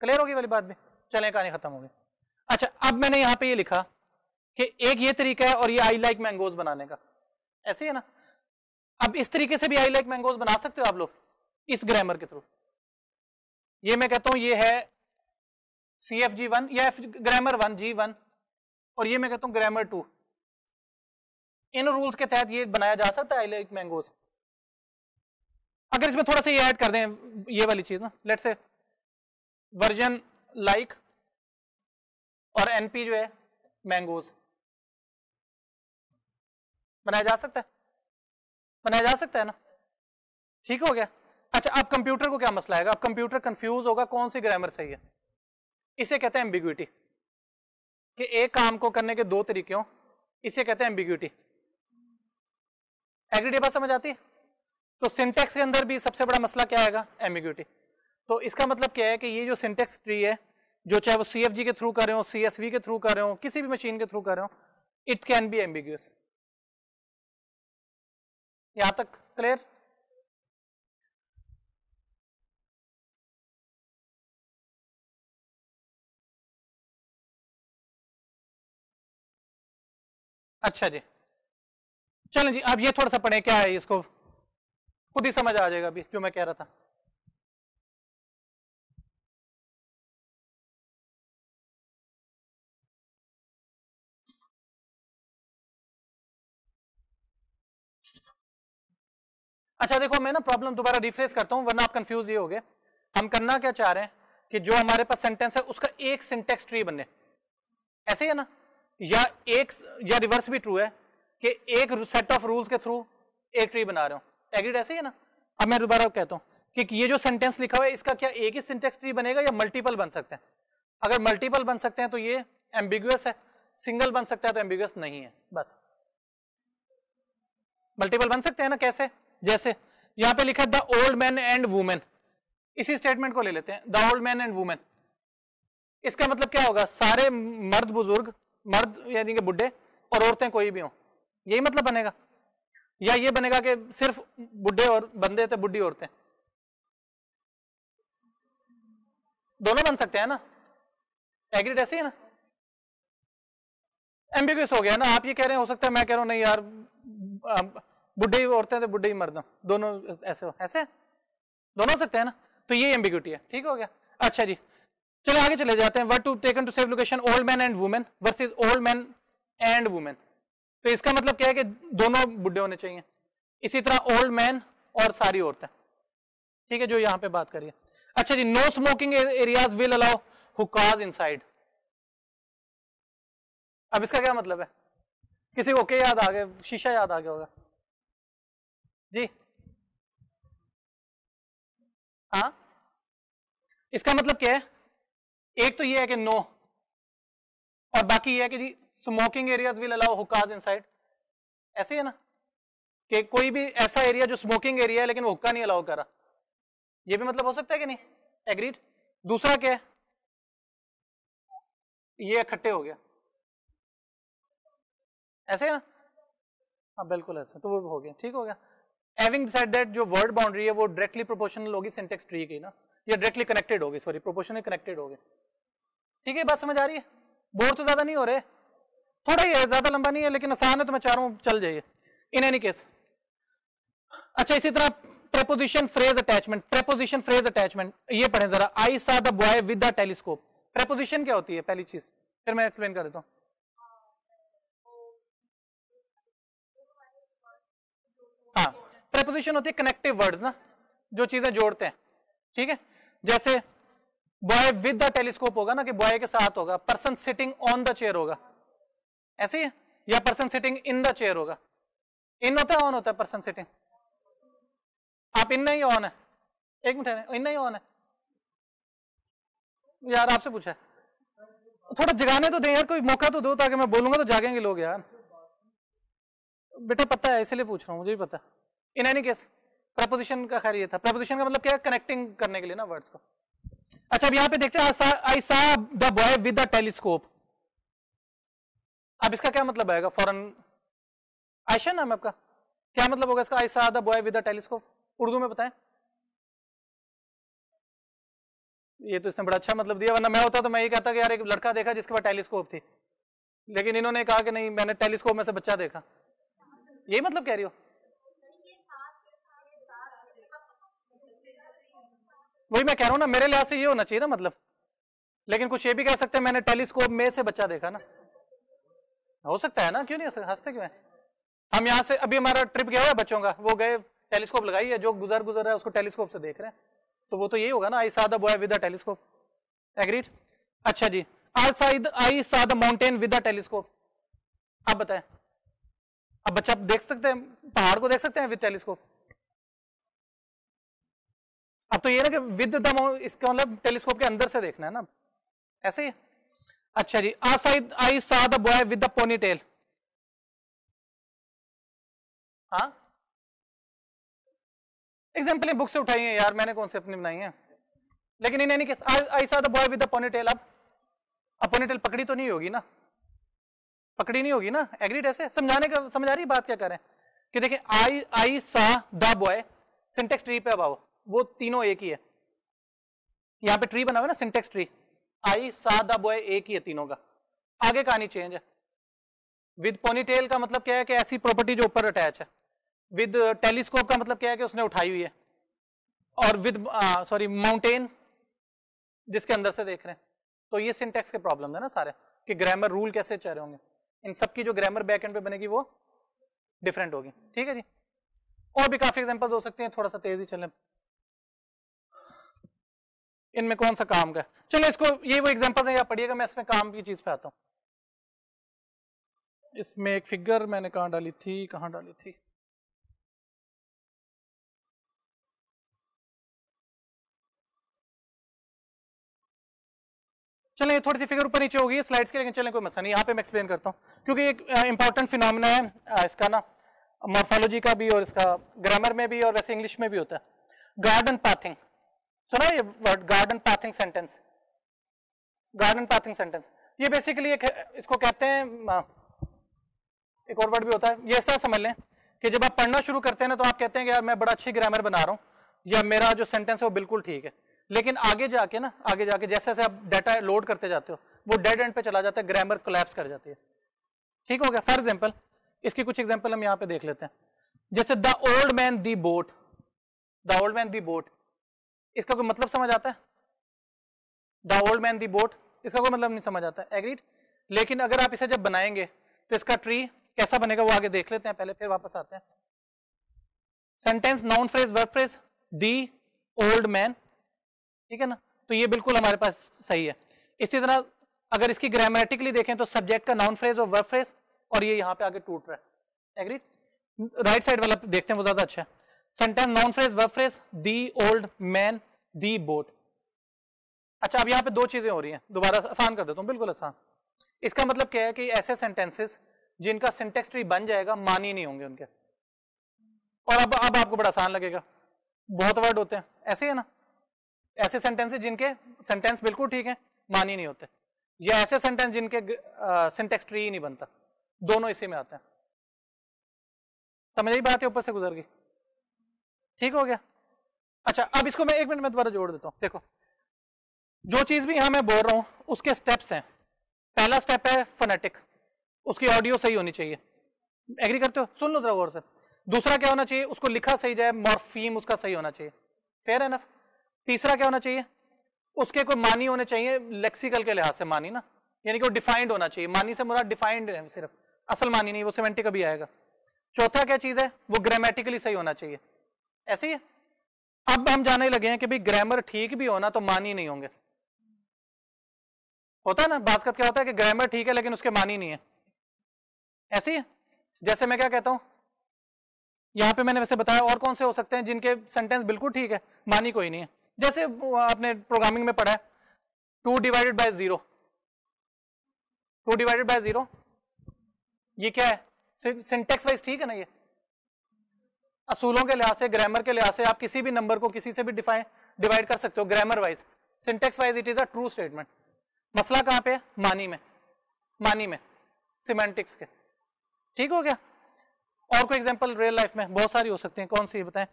क्लियर होगी वाली बात भी? चले, कहानी खत्म हो गई। अच्छा अब मैंने यहाँ पे ये लिखा कि एक ये तरीका है और ये आई लाइक मैंगोज बनाने का। ऐसे है ना? अब इस तरीके से भी आई लाइक मैंगोज बना सकते हो आप लोग, इस ग्रामर के थ्रू ये मैं कहता हूँ, ये है सी एफ़ जी वन या F grammar one G one और ये मैं कहता हूँ ग्रामर टू इन रूल्स के तहत ये बनाया जा सकता है लाइक मैंगोज अगर इसमें थोड़ा सा ये ऐड कर दें, ये वाली चीज़ ना लेट से वर्जन लाइक और एनपी जो है मैंगोज बनाया जा सकता है? बनाया जा सकता है ना? ठीक हो गया। अच्छा अब कंप्यूटर को क्या मसला आएगा? अब कंप्यूटर कंफ्यूज होगा कौन सी ग्रामर सही है। इसे कहते हैं एम्बिग्यूटी कि एक काम को करने के दो तरीके हो, इसे कहते हैं एम्बिग्यूटी एग्रीडे बात समझ आती? है तो सिंटेक्स के अंदर भी सबसे बड़ा मसला क्या आएगा? एम्बिग्यूटी तो इसका मतलब क्या है कि ये जो सिंटेक्स ट्री है, जो चाहे वो सीएफजी के थ्रू कर रहे हो सीएसवी के थ्रू कर रहे हो, किसी भी मशीन के थ्रू कर रहे हो इट कैन बी एम्बिग्यूस यहाँ तक क्लियर अच्छा जी। चलें जी, अब ये थोड़ा सा पढ़े, क्या है इसको? खुद ही समझ आ जाएगा अभी, जो मैं कह रहा था। अच्छा देखो, मैं ना प्रॉब्लम दोबारा रिफ्रेश करता हूँ, वरना आप कंफ्यूज ये हो गए। हम करना क्या चाह रहे हैं कि जो हमारे पास सेंटेंस है, उसका एक सिंटेक्स ट्री बने। ऐसे ही है ना? या एक या रिवर्स भी ट्रू है कि एक सेट ऑफ़ रूल्स के थ्रू एक ट्री बना रहे हो। एग्रीड ऐसे ही है ना? अब मैं दोबारा कहता हूँ कि ये जो सेंटेंस लिखा हुआ है, इसका क्या एक ही सिंटेक्स ट्री बनेगा या मल्टीपल बन सकते हैं? अगर मल्टीपल बन सकते हैं तो ये एम्बिगुअस है सिंगल बन सकता है तो एम्बिगुअस नहीं है, बस। मल्टीपल बन सकते हैं ना, कैसे? जैसे, यहाँ पे लिखा है the old man and women इसी स्टेटमेंट को ले लेते हैं the old man and women इसका मतलब क्या होगा? सारे मर्द बुज़ुर्ग मर्द यानी कि बुढ़े और औरतें कोई भी हो, यही मतलब बनेगा? या ये बनेगा कि सिर्फ़ बुढ़े और बंदे थे बुढ़ी औरतें? दोनों बन सकते हैं ना? एग्रीड ऐसे ही ना? एम्बिग्यूस हो गया ना? आप ये कह रहे हैं, हो सकता है मैं कह रहा हूँ, नहीं यार बुढ़े ही औरतें थे बुढ़े ही मर्द दोनों ऐसे हो, ऐसे? दोनों हो सकते हैं ना? तो ये एम्बिग्यूटी है, ठीक हो गया? अच्छा जी चलो आगे चले जाते हैं। What to taken to save location old man and women versus old man and women तो इसका मतलब क्या है कि दोनों बुढ़े होने चाहिए। इसी तरह ओल्ड मैन और सारी औरतें। ठीक है, जो यहाँ पे बात करिए। अच्छा जी no smoking areas will allow hookahs inside अब इसका क्या मतलब है? किसी को क्या याद आ गया? शीशा याद आ गया होगा। जी। हाँ? इसका मतलब क्या है? एक तो ये है कि नो और बाकी ये है कि जी smoking areas will allow hookahs inside ऐसे है ना? कि कोई भी ऐसा एरिया जो स्मोकिंग एरिया है, लेकिन वो हुक्का नहीं अलाउ करा ये भी मतलब हो सकता है कि नहीं? एग्रीड दूसरा क्या है? ये इकट्ठे हो गया। ऐसे है ना? हाँ बिल्कुल ऐसा। तो वो हो गया। ठीक हो गया। हैविंग सेड दैट जो वर्ड बाउंड्री है, वो डायरेक्टली प्रोपोर्शनल होगी सिंटेक्स ट्री की ना? या डायरेक्टली कनेक्टेड होगी सॉरी प्रोपोर्शनली कनेक्टेड होगी। ठीक है बात समझ आ रही है? बोर तो ज़्यादा नहीं हो रहे। थोड़ा ही है, ज़्यादा लंबा नहीं है, लेकिन आसान है तो मैं चाह रहा हूँ चल जाइए। इन एनी केस अच्छा इसी तरह preposition phrase attachment preposition phrase attachment ये पढ़े जरा। I saw the boy with the telescope preposition क्या होती है? पहली चीज़। फिर मैं एक्सप्लेन कर देता हूँ। हाँ प्रेपोजिशन होती है कनेक्टिव वर्ड्स ना, जो चीज़ें जोड़ते हैं। ठीक है? जैसे बॉय विद द टेलीस्कोप होगा ना कि बॉय के साथ होगा। Person sitting on the chair होगा। ऐसे ही या person sitting in the chair होगा। इन होता है ऑन होता है पर्सन सिटिंग आप इन नहीं ऑन है। एक मिनट इन नहीं ऑन है। यार, आपसे पूछा थोड़ा जगाने तो दे यार, कोई मौका तो दो ताकि मैं बोलूँगा तो जागेंगे लोग यार। बेटा पता है, इसलिए पूछ रहा हूँ, मुझे भी पता इन एनी केस प्रपोजिशन का खैर ये था। प्रपोजिशन का मतलब क्या कनेक्टिंग करने के लिए ना वर्ड्स को। अच्छा अब यहाँ पे देखते हैं I saw the boy with the telescope. अब इसका क्या मतलब आएगा? फॉरन, आयशा नाम आपका? क्या मतलब होगा इसका? I saw the boy with the telescope? Urdu में बताएँ। ये तो इसने बड़ा अच्छा मतलब दिया, वरना मैं होता तो मैं ये कहता कि यार, एक लड़का देखा जिसके पास टेलीस्कोप थी। लेकिन इन्होंने कहा कि नहीं, मैंने टेलीस्कोप में से बच्चा देखा। यही मतलब कह रही हो? वही मैं कह रहा हूँ ना, मेरे लिहाज से ये होना चाहिए ना मतलब। लेकिन कुछ ये भी कह सकते हैं, मैंने टेलीस्कोप में से बच्चा देखा ना। हो सकता है ना, क्यों नहीं हो सकता? हँसते क्यों है? हम यहाँ से, अभी हमारा ट्रिप गया है बच्चों का, वो गए, टेलीस्कोप लगाई है, जो गुजर गुजर रहा है, उसको टेलीस्कोप से देख रहे हैं। तो वो तो यही होगा ना, आई सा बॉय विद टेलीस्कोप एग्रीड अच्छा जी, I saw the I saw the mountain with telescope आप बताएँ। अब बच्चा देख सकते हैं, पहाड़ को देख सकते हैं विद टेलीस्कोप अब तो ये ना कि विद द इसका मतलब टेलीस्कोप के अंदर से देखना है ना। ऐसे ही। अच्छा जी, आ side I saw the boy with the ponytail हाँ एग्ज़ाम्पल बुक से उठाई है यार, मैंने कौन से अपनी बनाई है? लेकिन इन any case I saw the boy with the ponytail अब। अब पोनी टेल पकड़ी तो नहीं होगी ना? पकड़ी नहीं होगी ना? एग्रीड ऐसे? समझाने का, समझ रही बात क्या करें? कि देखिए, I I saw the boy syntax tree पे अबाव वो तीनों एक ही है। यहाँ पे ट्री बना हुआ ना syntax tree I, saw, the boy एक ही है तीनों का। आगे कहानी चेंज है। विद पोनीटेल का मतलब क्या है कि ऐसी प्रॉपर्टी जो ऊपर अटैच है। विद टेलीस्कोप का मतलब क्या है कि उसने उठाई हुई है। और विद सॉरी माउंटेन जिसके अंदर से देख रहे हैं। तो ये सिंटेक्स के प्रॉब्लम है ना सारे, कि ग्रामर रूल कैसे चल रहे होंगे। इन सब की जो ग्रामर बैक एंड पे बनेगी वो डिफरेंट होगी। ठीक है जी? और भी काफ़ी एग्जांपल्स हो सकते हैं, थोड़ा सा तेज़ी चलें। इनमें कौन सा काम का चलो इसको, ये वो एग्ज़ाम्पल हैं या पढ़िएगा, मैं इसमें काम की चीज़ पे आता हूँ। इसमें एक फिगर मैंने कहा डाली थी, कहाँ डाली थी? चलें ये थोड़ी सी फिगर ऊपर नीचे होगी स्लाइड्स के लेकिन चलें, कोई मसला नहीं, यहाँ पे मैं एक्सप्लेन करता हूँ। क्योंकि एक इंपॉर्टेंट फिनोमिना है इसका ना मॉर्फोलॉजी का भी और इसका ग्रामर में भी और वैसे इंग्लिश में भी होता है। गार्डन पाथिंग सुना ये word garden pathing sentence garden pathing sentence ये बेसिकली एक इसको कहते हैं एक और वर्ड भी होता है। ये इस तरह समझ लें कि जब आप पढ़ना शुरू करते हैं ना तो आप कहते हैं कि यार मैं बड़ा अच्छी ग्रामर बना रहा हूँ, या मेरा जो सेंटेंस है वो बिल्कुल ठीक है। लेकिन आगे जाके ना, आगे जाके जैसे जैसे आप डाटा लोड करते जाते हो, वो डेड एंड पे चला जाता है ग्रामर कोलैप्स कर जाती है। ठीक हो गया? फॉर एग्ज़ाम्पल इसकी कुछ एग्ज़ाम्पल हम यहाँ पे देख लेते हैं। जैसे the old man the boat the old man the boat इसका कोई मतलब समझ आता है? The old man the boat इसका कोई मतलब नहीं समझ आता एग्रीड लेकिन अगर आप इसे जब बनाएँगे तो इसका ट्री कैसा बनेगा वो आगे देख लेते हैं पहले, फिर वापस आते हैं। Sentence noun phrase verb phrase the old man ठीक है ना? तो ये बिल्कुल हमारे पास सही है। इसी तरह अगर इसकी ग्रामेटिकली देखें तो सब्जेक्ट का नाउन फ्रेज और वर्ब फ्रेज और ये यहाँ पे आगे टूट रहा है। एग्रीड राइट साइड वाला देखते हैं, वो ज़्यादा अच्छा है। Sentence noun phrase verb phrase the old man the boat अच्छा अब यहाँ पे दो चीज़ें हो रही हैं। दोबारा आसान कर देता हूँ, बिल्कुल आसान। इसका मतलब क्या है कि ऐसे सेंटेंसेस जिनका सिंटेक्स ट्री बन जाएगा, मानी नहीं होंगे उनके। और अब अब आपको बड़ा आसान लगेगा। बहुत वर्ड होते हैं। ऐसे है ना? ऐसे सेंटेंस जिनके सेंटेंस बिल्कुल ठीक है, मानी नहीं होते। या ऐसे सेंटेंस जिनके सिंटेक्स ट्री ही नहीं बनता। दोनों इसी में आते हैं। समझ ही बात है ऊपर से गुजर गई? ठीक हो गया? अच्छा अब इसको मैं एक मिनट में दोबारा जोड़ देता हूँ। देखो, जो चीज़ भी यहाँ मैं बोल रहा हूँ, उसके स्टेप्स हैं। पहला स्टेप है फोनेटिक उसकी ऑडियो सही होनी चाहिए। एग्री करते हो? सुन लो जरा गौर से। दूसरा क्या होना चाहिए? उसको लिखा सही जाए मॉर्फीम उसका सही होना चाहिए। फेयर एनफ तीसरा क्या होना चाहिए? उसके कोई मानी होने चाहिए लेक्सिकल के लिहाज से मानी ना। यानी कि वो डिफाइंड होना चाहिए। मानी से मुराद डिफाइंड है सिर्फ़। असल मानी नहीं, वो सेमेंटिक अभी आएगा। चौथा क्या चीज़ है? वो ग्रामेटिकली सही होना चाहिए। ऐसे ही है। अब हम जाने लगे हैं कि भाई ग्रामर ठीक भी होना तो मानी नहीं होंगे। होता है ना, बात क्या होता है कि ग्रामर ठीक है लेकिन उसके मानी नहीं है। ऐसी है जैसे मैं क्या कहता हूँ, यहाँ पे मैंने वैसे बताया और कौन से हो सकते हैं जिनके सेंटेंस बिल्कुल ठीक है, मानी कोई नहीं है। जैसे आपने प्रोग्रामिंग में पढ़ा है, two divided by zero. Two divided by zero, ये क्या है? सिंटेक्स वाइज ठीक है ना ये? असूलों के लिहाज से ग्रामर के लिहाज से आप किसी भी नंबर को किसी से भी डिफाइन डिवाइड कर सकते हो grammar wise syntax wise it is a true statement मसला कहाँ पे है? मानी में मानी में सिमेंटिक्स के। ठीक हो गया? और कोई एग्जांपल रियल लाइफ में? बहुत सारी हो सकती हैं, कौन सी, बताएँ?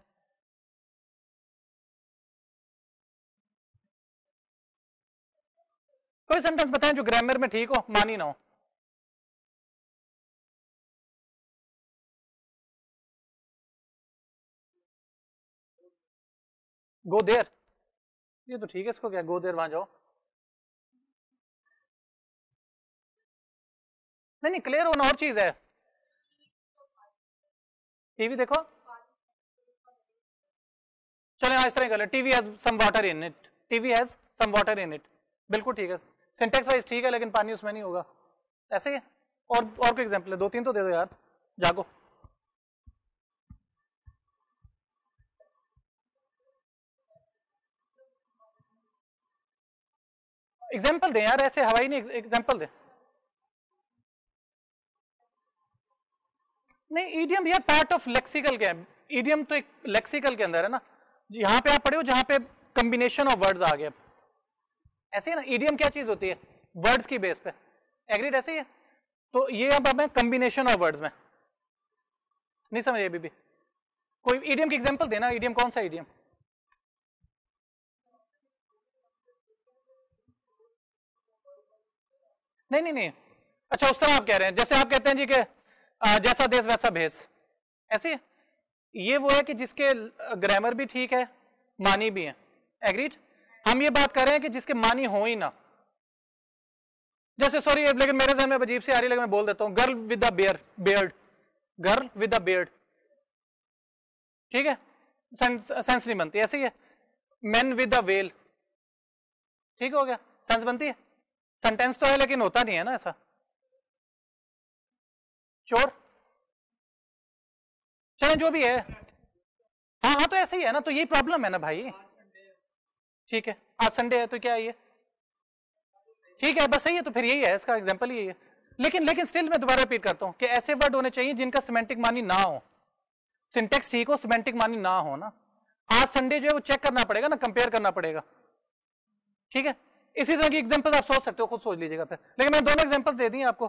कोई सेंटेंस बताएँ जो ग्रामर में ठीक हो, मानी ना हो। गो देर ये तो ठीक है, इसको क्या? गो देर वहाँ जाओ। नहीं नहीं क्लियर होना और चीज़ है। टीवी देखो। चले इस तरह कर ले। TV has some water in it TV has some water in it बिल्कुल ठीक है। सिंटेक्स वाइज ठीक है, लेकिन पानी उसमें नहीं होगा। ऐसे ही। और और कोई एग्जांपल है? दो तीन तो दे दो यार। जागो। एग्ज़ाम्पल दें यार, ऐसे हवाई नहीं एग्ज़ाम्पल दें। नहीं ईडियम यार पार्ट ऑफ़ लेक्सिकल के ईडियम तो एक लेक्सिकल के अंदर है ना। यहाँ पे आप पढ़े हो जहाँ पे कॉम्बिनेशन ऑफ़ वर्ड्स आ गए। ऐसे ना ईडियम क्या चीज़ होती है? वर्ड्स की बेस पे। एग्रीड ऐसे ही है? तो ये अब हमें कॉम्बिनेशन ऑफ़ वर्ड्स में। नहीं समझे अभी भी। कोई ईडियम की एग्जांपल देना ईडियम कौन सा ईडियम नहीं नहीं नहीं। अच्छा उस तरह आप कह रहे हैं। जैसे आप कहते हैं जी कि जैसा देश, वैसा भेज ऐसे ये वो है कि जिसके ग्रामर भी ठीक है, मानी भी है। एग्रीड हम ये बात कर रहे हैं कि जिसके मानी हो ही ना। जैसे सॉरी लेकिन मेरे जहन में अजीब से आ रही लेकिन मैं बोल देता हूँ। Girl with the bear bearded girl with the bearded ठीक है? सेंस नहीं बनती। ऐसी है मैन विद द वेल ठीक हो गया? सेंस बनती है? सेंटेंस तो है, लेकिन होता नहीं है ना ऐसा। चोर। चले जो भी है। हाँ हाँ तो ऐसे ही है ना तो यही प्रॉब्लम है ना भाई। ठीक है, आज संडे है तो क्या ये? ठीक है, बस सही है तो फिर यही है, इसका एग्ज़ाम्पल यही है। लेकिन लेकिन स्टिल मैं दोबारा रिपीट करता हूँ कि ऐसे वर्ड होने चाहिए जिनका सिमेंटिक मानी ना हो। सिंटेक्स ठीक हो सिमेंटिक मानी ना हो ना। आज संडे जो है, वो चेक करना पड़ेगा ना कंपेयर करना पड़ेगा। ठीक है? इसी तरह की एग्ज़ाम्पल आप सोच सकते हो, खुद सोच लीजिएगा फिर। लेकिन मैं दोनों एग्ज़ाम्पल दे दी आपको।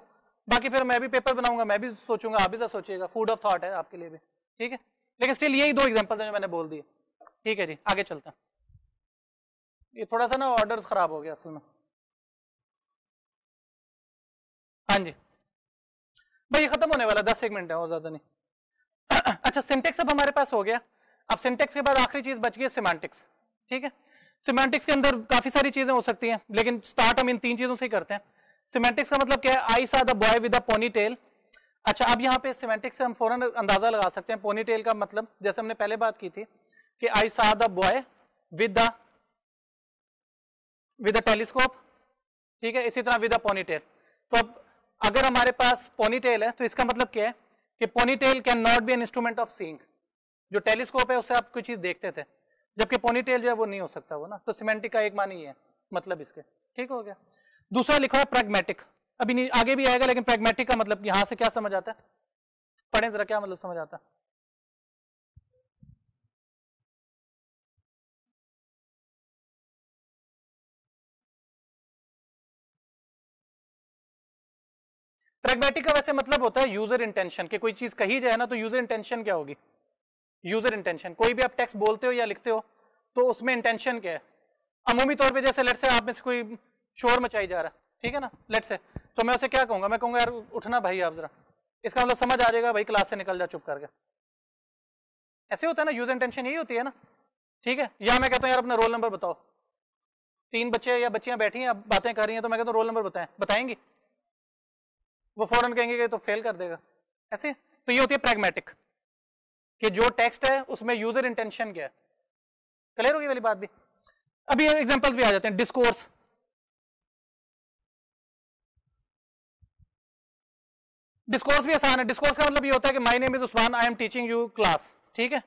बाकी फिर मैं भी पेपर बनाऊँगा, मैं भी सोचूँगा, आप भी तो सोचिएगा। फ़ूड ऑफ़ थॉट है आपके लिए भी। ठीक है? लेकिन स्टिल यही दो एग्ज़ाम्पल है जो मैंने बोल दिए। ठीक है जी, आगे चलते हैं। ये थोड़ा सा ना ऑर्डर खराब हो गया असल में। हाँ जी। भाई खत्म होने वाला दस एक मिनट है, और ज़्यादा नहीं। <clears throat> अच्छा सिंटेक्स अब हमारे पास हो गया। अब सिंटेक्स के बाद आखिरी चीज़ बच गई सिमेंटिक्स ठीक है? सिमेंटिक्स के अंदर काफ़ी सारी चीज़ें हो सकती हैं, लेकिन स्टार्ट हम इन तीन चीज़ों से ही करते हैं। सिमेंटिक्स का मतलब क्या है? I saw the boy with the pony tail अच्छा अब यहाँ पे सिमेंटिक्स से हम फ़ौरन अंदाज़ा लगा सकते हैं। पोनी टेल का मतलब जैसे हमने पहले बात की थी, कि I saw the boy with the with the telescope ठीक है? इसी तरह विद अ पोनी टेल तो अब अगर हमारे पास पोनी टेल है तो इसका मतलब क्या है? कि pony tail can not be an instrument of seeing जो टेलीस्कोप है उससे आप कोई चीज़ देखते थे। जबकि पोनीटेल जो है वो नहीं हो सकता वो ना। तो सिमेंटिक का एक मान ही है मतलब इसके। ठीक हो गया। दूसरा लिखा है प्रैग्मेटिक अभी नहीं, आगे भी आएगा, लेकिन प्रैग्मेटिक का मतलब यहाँ से क्या समझ आता है? पढ़े जरा क्या मतलब समझ आता है। प्रैग्मेटिक का वैसे मतलब होता है यूज़र इंटेंशन कि कोई चीज़ कही जाए ना तो यूज़र इंटेंशन क्या होगी? User intention. कोई भी आप टेक्स्ट बोलते हो या लिखते हो तो उसमें इंटेंशन क्या है? अमूमी तौर पे जैसे लेट से आप में से कोई शोर मचाई जा रहा है, ठीक है ना? लेट से तो मैं उसे क्या कहूँगा? मैं कहूँगा, यार, उठना भाई आप जरा। इसका मतलब समझ आ जाएगा, भाई क्लास से निकल जा, चुप करके। ऐसे होता है ना यूज़ इंटेंशन यही होती है ना? ठीक है? या मैं कहता हूँ, यार, अपना रोल नंबर बताओ। तीन बच्चे या बच्चियाँ बैठी हैं बातें कर रही हैं तो मैं कहता हूँ रोल नंबर बताएँ। बताएँगी? वो फ़ौरन कहेंगे तो फेल कर देगा। ऐसे? तो ये होती है प्रैग्मेटिक कि जो टेक्स्ट है, उसमें यूज़र इंटेंशन क्या है। क्लियर होगी वाली बात भी? अभी एग्जांपल्स भी आ जाते हैं डिस्कोर्स डिस्कोर्स भी आसान है। डिस्कोर्स का मतलब ये होता है कि my name is Usman I am teaching you class ठीक है?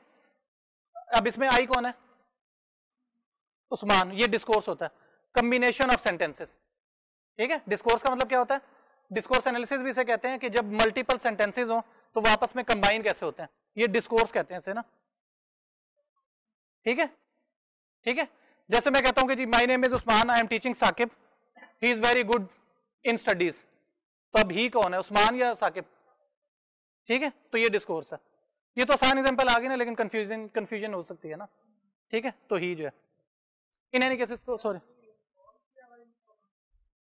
अब इसमें आई कौन है? उस्मान ये डिस्कोर्स होता है। कम्बिनेशन ऑफ़ सेंटेंसेस ठीक है? डिस्कोर्स का मतलब क्या होता है? डिस्कोर्स एनालिसिस भी इसे कहते हैं कि जब मल्टीपल सेंटेंसेज हो तो वापस आपस में कंबाइन कैसे होते हैं? ये डिस्कोर्स कहते हैं इसे ना। ठीक है? ठीक है? जैसे मैं कहता हूँ कि जी my name is Usman I am teaching Saqib he is very good in studies तो अब ही कौन है उस्मान या साकिब ठीक है? तो ये डिस्कोर्स है। ये तो आसान एग्ज़ाम्पल आ गई ना, लेकिन कंफ्यूजन कंफ्यूजन हो सकती है ना। ठीक है? तो ही जो है। इन एनी केसेस को सॉरी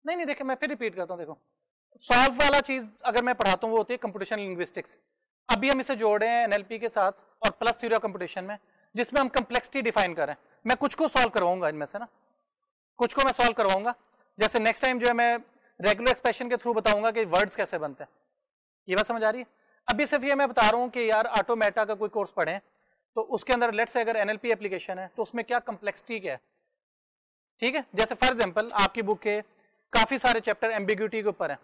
नहीं नहीं, देखिए, मैं फिर रिपीट करता हूँ, देखो। सॉल्व वाला चीज़ अगर मैं पढ़ाता हूँ, वो होती है कंप्यूटेशन लिंग्विस्टिक्स अभी हम इसे जोड़ रहे हैं एनएलपी के साथ और प्लस थ्योरी ऑफ़ कंप्यूटेशन में, जिसमें हम कम्प्लेक्सिटी डिफाइन करें मैं कुछ को सॉल्व करवाऊँगा इनमें से ना। कुछ को मैं सॉल्व करवाऊँगा। जैसे नेक्स्ट टाइम जो है मैं रेगुलर एक्सप्रेशन के थ्रू बताऊँगा कि वर्ड्स कैसे बनते हैं। ये बात समझ आ रही है? अभी सिर्फ़ ये मैं बता रहा हूँ कि यार ऑटोमेटा का कोई कोर्स पढ़ें तो उसके अंदर लेट से अगर एनएलपी एप्लीकेशन है तो उसमें क्या कम्प्लेक्सिटी क्या है? ठीक है? जैसे फॉर एग्ज़ाम्पल आपकी बुक के काफ़ी सारे चैप्टर एम्बिग्यूटी के ऊपर हैं,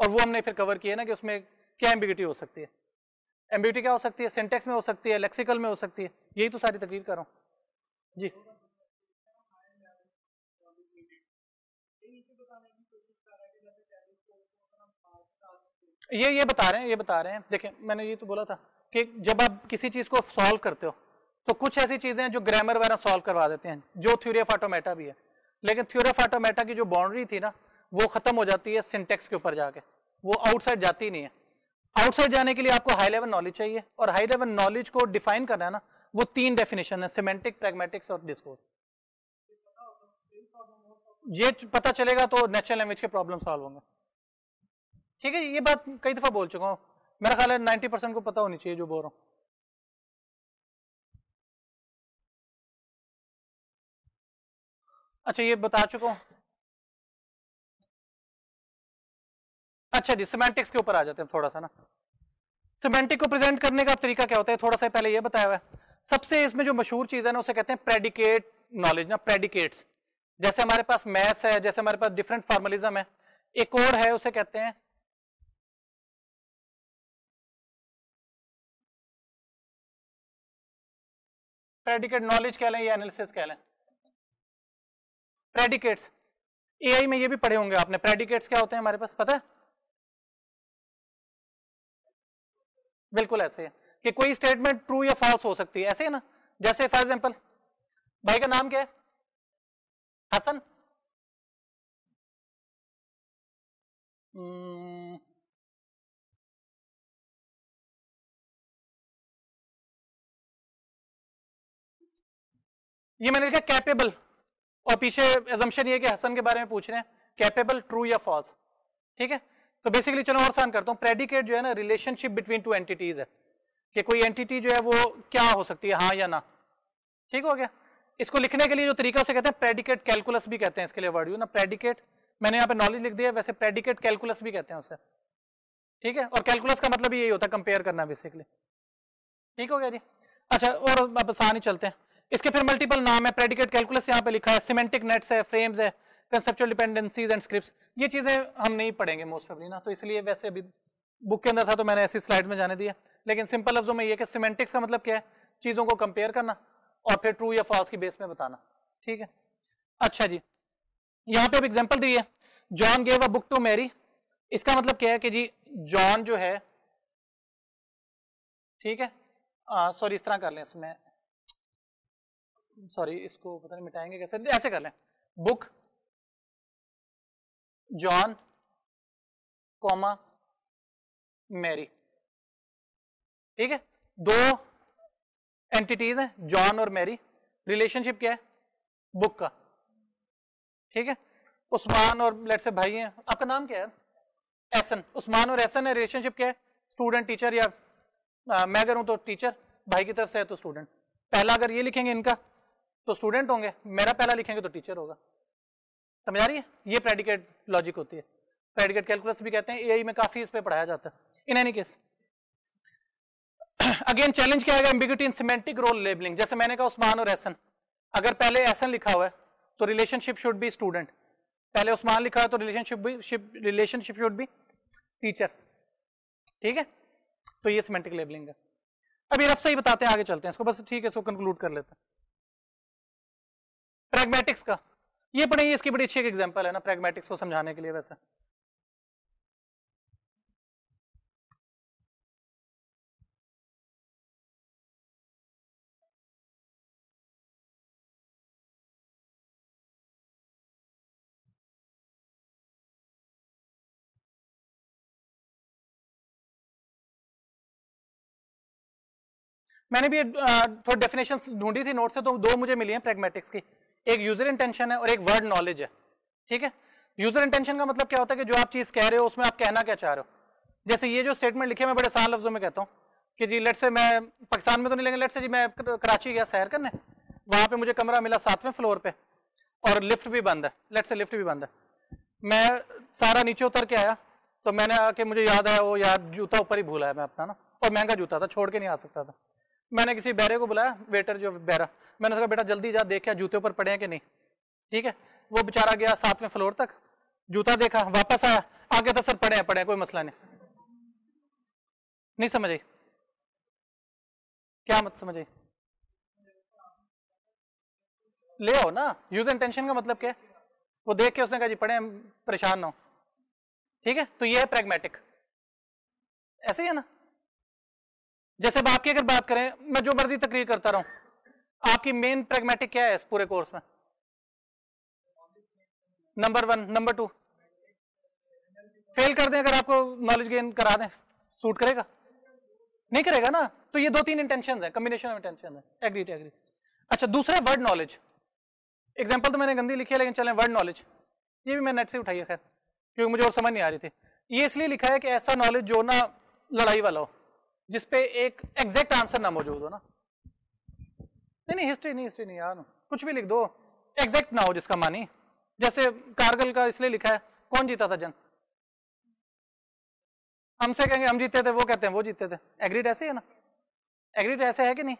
और वो हमने फिर कवर किए ना कि उसमें क्या एम्बिग्यूटी हो सकती है। एम्बिग्यूटी क्या हो सकती है? सिंटेक्स में हो सकती है, लेक्सिकल में हो सकती है। यही तो सारी तकरीर कर रहा हूँ। जी। ये ये बता रहे हैं, ये बता रहे हैं। देखें मैंने ये तो बोला था कि जब आप किसी चीज़ को सॉल्व करते हो तो कुछ ऐसी चीज़ें हैं जो ग्रामर वगैरह सॉल्व करवा देते हैं, जो थ्योरी ऑफ़ ऑटोमेटा भी है। लेकिन थ्योरी ऑफ़ ऑटोमेटा की जो बाउंड्री थी ना, वो खत्म हो जाती है सिंटेक्स के ऊपर जाके। वो आउटसाइड जाती नहीं है। आउटसाइड जाने के लिए आपको हाई लेवल नॉलेज चाहिए और हाई लेवल नॉलेज को डिफाइन करना है ना, वो तीन डेफिनेशन है सिमेंटिक प्रेगमेटिक्स और डिस्कोर्स ये पता चलेगा तो नेचुरल लैंग्वेज के प्रॉब्लम सॉल्व होंगे। ठीक है, ये बात कई दफ़ा बोल चुका हूँ। मेरा ख्याल है नाइन्टी परसेंट को पता होनी चाहिए जो बोल रहा हूँ। अच्छा ये बता चुका हूँ। अच्छा जी सिमेंटिक्स के ऊपर आ जाते हैं थोड़ा सा ना। सिमेंटिक को प्रेजेंट करने का तरीका क्या होता है? थोड़ा सा पहले ये बताया हुआ है। सबसे इसमें जो मशहूर चीज़ है ना, उसे कहते हैं प्रेडिकेट नॉलेज ना प्रेडिकेट्स जैसे हमारे पास मैथ्स है, जैसे हमारे पास डिफरेंट फॉर्मलिज्म है, एक और है, उसे कहते हैं प्रेडिकेट नॉलेज कह लें या एनालिसिस कह लें। प्रेडिकेट्स एआई में ये भी पढ़े होंगे आपने। प्रेडिकेट्स क्या होते हैं हमारे पास, पता है? बिल्कुल ऐसे है कि कोई स्टेटमेंट ट्रू या फॉल्स हो सकती है। ऐसे है ना? जैसे फॉर एग्ज़ाम्पल भाई का नाम क्या है? हसन? Hmm. ये मैंने लिखा कैपेबल और पीछे एजम्पन ये कि हसन के बारे में पूछ रहे हैं कैपेबल ट्रू या फॉल्स ठीक है? तो बेसिकली चलो और आसान करता हूँ प्रेडिकेट जो है ना रिलेशनशिप बिटवीन टू एंटिटीज है। कि कोई एंटिटी जो है वो क्या हो सकती है हाँ या ना। ठीक हो गया? इसको लिखने के लिए जो तरीका उसे कहते हैं प्रेडिकेट कैलकुलस भी कहते हैं इसके लिए वर्ड यू ना प्रेडिकेट मैंने यहाँ पे नॉलेज लिख दिया, वैसे प्रेडिकेट कैलकुलस भी कहते हैं उसे। ठीक है? और कैलकुलस का मतलब यही होता है कंपेयर करना बेसिकली ठीक हो गया जी? अच्छा और अब आसान ही चलते हैं। इसके फिर मल्टीपल नाम है प्रेडिकेट कैलकुलस यहाँ पे लिखा है सिमेंटिक नेट्स है फ्रेम्स है कंसेप्चुअल डिपेंडेंसीज एंड स्क्रिप्ट ये चीज़ें हम नहीं पढ़ेंगे मोस्ट ऑफली ना तो इसलिए वैसे अभी बुक के अंदर था तो मैंने ऐसी स्लाइड में जाने दिया लेकिन सिंपल लफ्जों में ये कि सिमेंटिक्स का मतलब क्या है? चीज़ों को कंपेयर करना और फिर ट्रू या फॉल्स की बेस में बताना। ठीक है? अच्छा जी, यहाँ पे अब एग्ज़ाम्पल दी है। John gave a book to Mary इसका मतलब क्या है कि जी जॉन जो है, ठीक है? सॉरी इस तरह कर लें इसमें। सॉरी इसको पता नहीं मिटाएँगे कैसे? ऐसे कर लें। बुक जॉन कॉमा मैरी ठीक है? दो एंटिटीज हैं जॉन और मैरी रिलेशनशिप क्या है? बुक का। ठीक है? उस्मान और लेट से भाई हैं। आपका नाम क्या है? एसन उस्मान और एसन है रिलेशनशिप क्या है? स्टूडेंट टीचर या आ, मैं अगर हूँ तो टीचर भाई की तरफ़ से है तो स्टूडेंट पहला अगर ये लिखेंगे इनका तो स्टूडेंट होंगे। मेरा पहला लिखेंगे तो टीचर होगा। समझ आ रही है? ये प्रेडिकेट लॉजिक होती है। प्रेडिकेट कैलकुलस भी कहते हैं एआई में काफ़ी इस पे पढ़ाया जाता है। In any case again challenge क्या आएगा? Ambiguity in semantic role labelling जैसे मैंने कहा उस्मान और एहसन अगर पहले एहसन लिखा हुआ है तो रिलेशनशिप शुड बी स्टूडेंट पहले उस्मान लिखा है तो रिलेशनशिप भी रिलेशनशिप शुड बी टीचर ठीक है? तो ये सिमेंटिक लेबलिंग है। अभी रफ से ही बताते हैं, आगे चलते हैं। इसको बस ठीक है, इसको कंक्लूड कर लेते हैं। प्रैग्मेटिक्स का। ये पढ़े इसकी बड़ी अच्छी एक एग्ज़ाम्पल है ना प्रेगमेटिक्स को समझाने के लिए वैसे। मैंने भी थोड़ी डेफिनेशन ढूंढी थी नोट से तो दो मुझे मिली हैं प्रेगमेटिक्स की। एक यूज़र इंटेंशन है और एक वर्ड नॉलेज है, ठीक है? यूज़र इंटेंशन का मतलब क्या होता है कि जो आप चीज़ कह रहे हो, उसमें आप कहना क्या चाह रहे हो? जैसे ये जो स्टेटमेंट लिखे मैं बड़े आसान लफ्जों में कहता हूँ कि जी लेट से मैं पाकिस्तान में तो नहीं लेंगे लेट से जी, मैं कराची गया सैर करने, वहाँ पे मुझे कमरा मिला सातवें फ्लोर पे और लिफ्ट भी बंद है लेट से लिफ्ट भी बंद है। मैं सारा नीचे उतर के आया तो मैंने आके मुझे याद आया, वो यार जूता ऊपर ही भूला है मैं अपना ना, और महँगा जूता था, छोड़ के नहीं आ सकता था। मैंने किसी बैरे को बुलाया वेटर जो बैरा मैंने कहा बेटा, जल्दी जा, देखा जूते ऊपर पड़े हैं कि नहीं। ठीक है? वो बेचारा गया सातवें फ्लोर तक, जूता देखा, वापस आया। आगे तो सर पड़े हैं पड़े हैं, कोई मसला नहीं। नहीं समझ आई? क्या मत समझ आई? ले आओ ना। यूज़ इंटेंशन का मतलब क्या है? वो देख के उसने कहा, जी पढ़े परेशान ना हो। ठीक है? तो ये है प्रेगमेटिक ऐसे ही है ना? जैसे अब आपकी अगर बात करें, मैं जो मर्ज़ी तकरीर करता रहूँ। आपकी मेन प्रैग्मेटिक क्या है इस पूरे कोर्स में? Number one number two fail कर दें अगर आपको नॉलेज गेन करा दें। सूट करेगा? नहीं करेगा ना? तो ये दो तीन इंटेंशन है कॉम्बिनेशन ऑफ़ इंटेंशन है। एग्री एग्री अच्छा दूसरा वर्ड नॉलेज एग्ज़ाम्पल तो मैंने गंदी लिखी है, लेकिन चलें वर्ड नॉलेज ये भी मैं नेट से उठाई है खैर, क्योंकि मुझे और समझ नहीं आ रही थी। ये इसलिए लिखा है कि ऐसा नॉलेज जो ना लड़ाई वाला हो। जिसपे एक एग्जैक्ट आंसर ना मौजूद हो ना। नहीं नहीं हिस्ट्री नहीं हिस्ट्री नहीं यार। कुछ भी लिख दो। एग्जैक्ट ना हो जिसका मानी। जैसे कारगिल का इसलिए लिखा है कौन जीता था जंग? हमसे कहेंगे हम जीते थे वो कहते हैं वो जीते थे। एग्रीड ऐसे है ना? एग्रीड ऐसे है कि नहीं?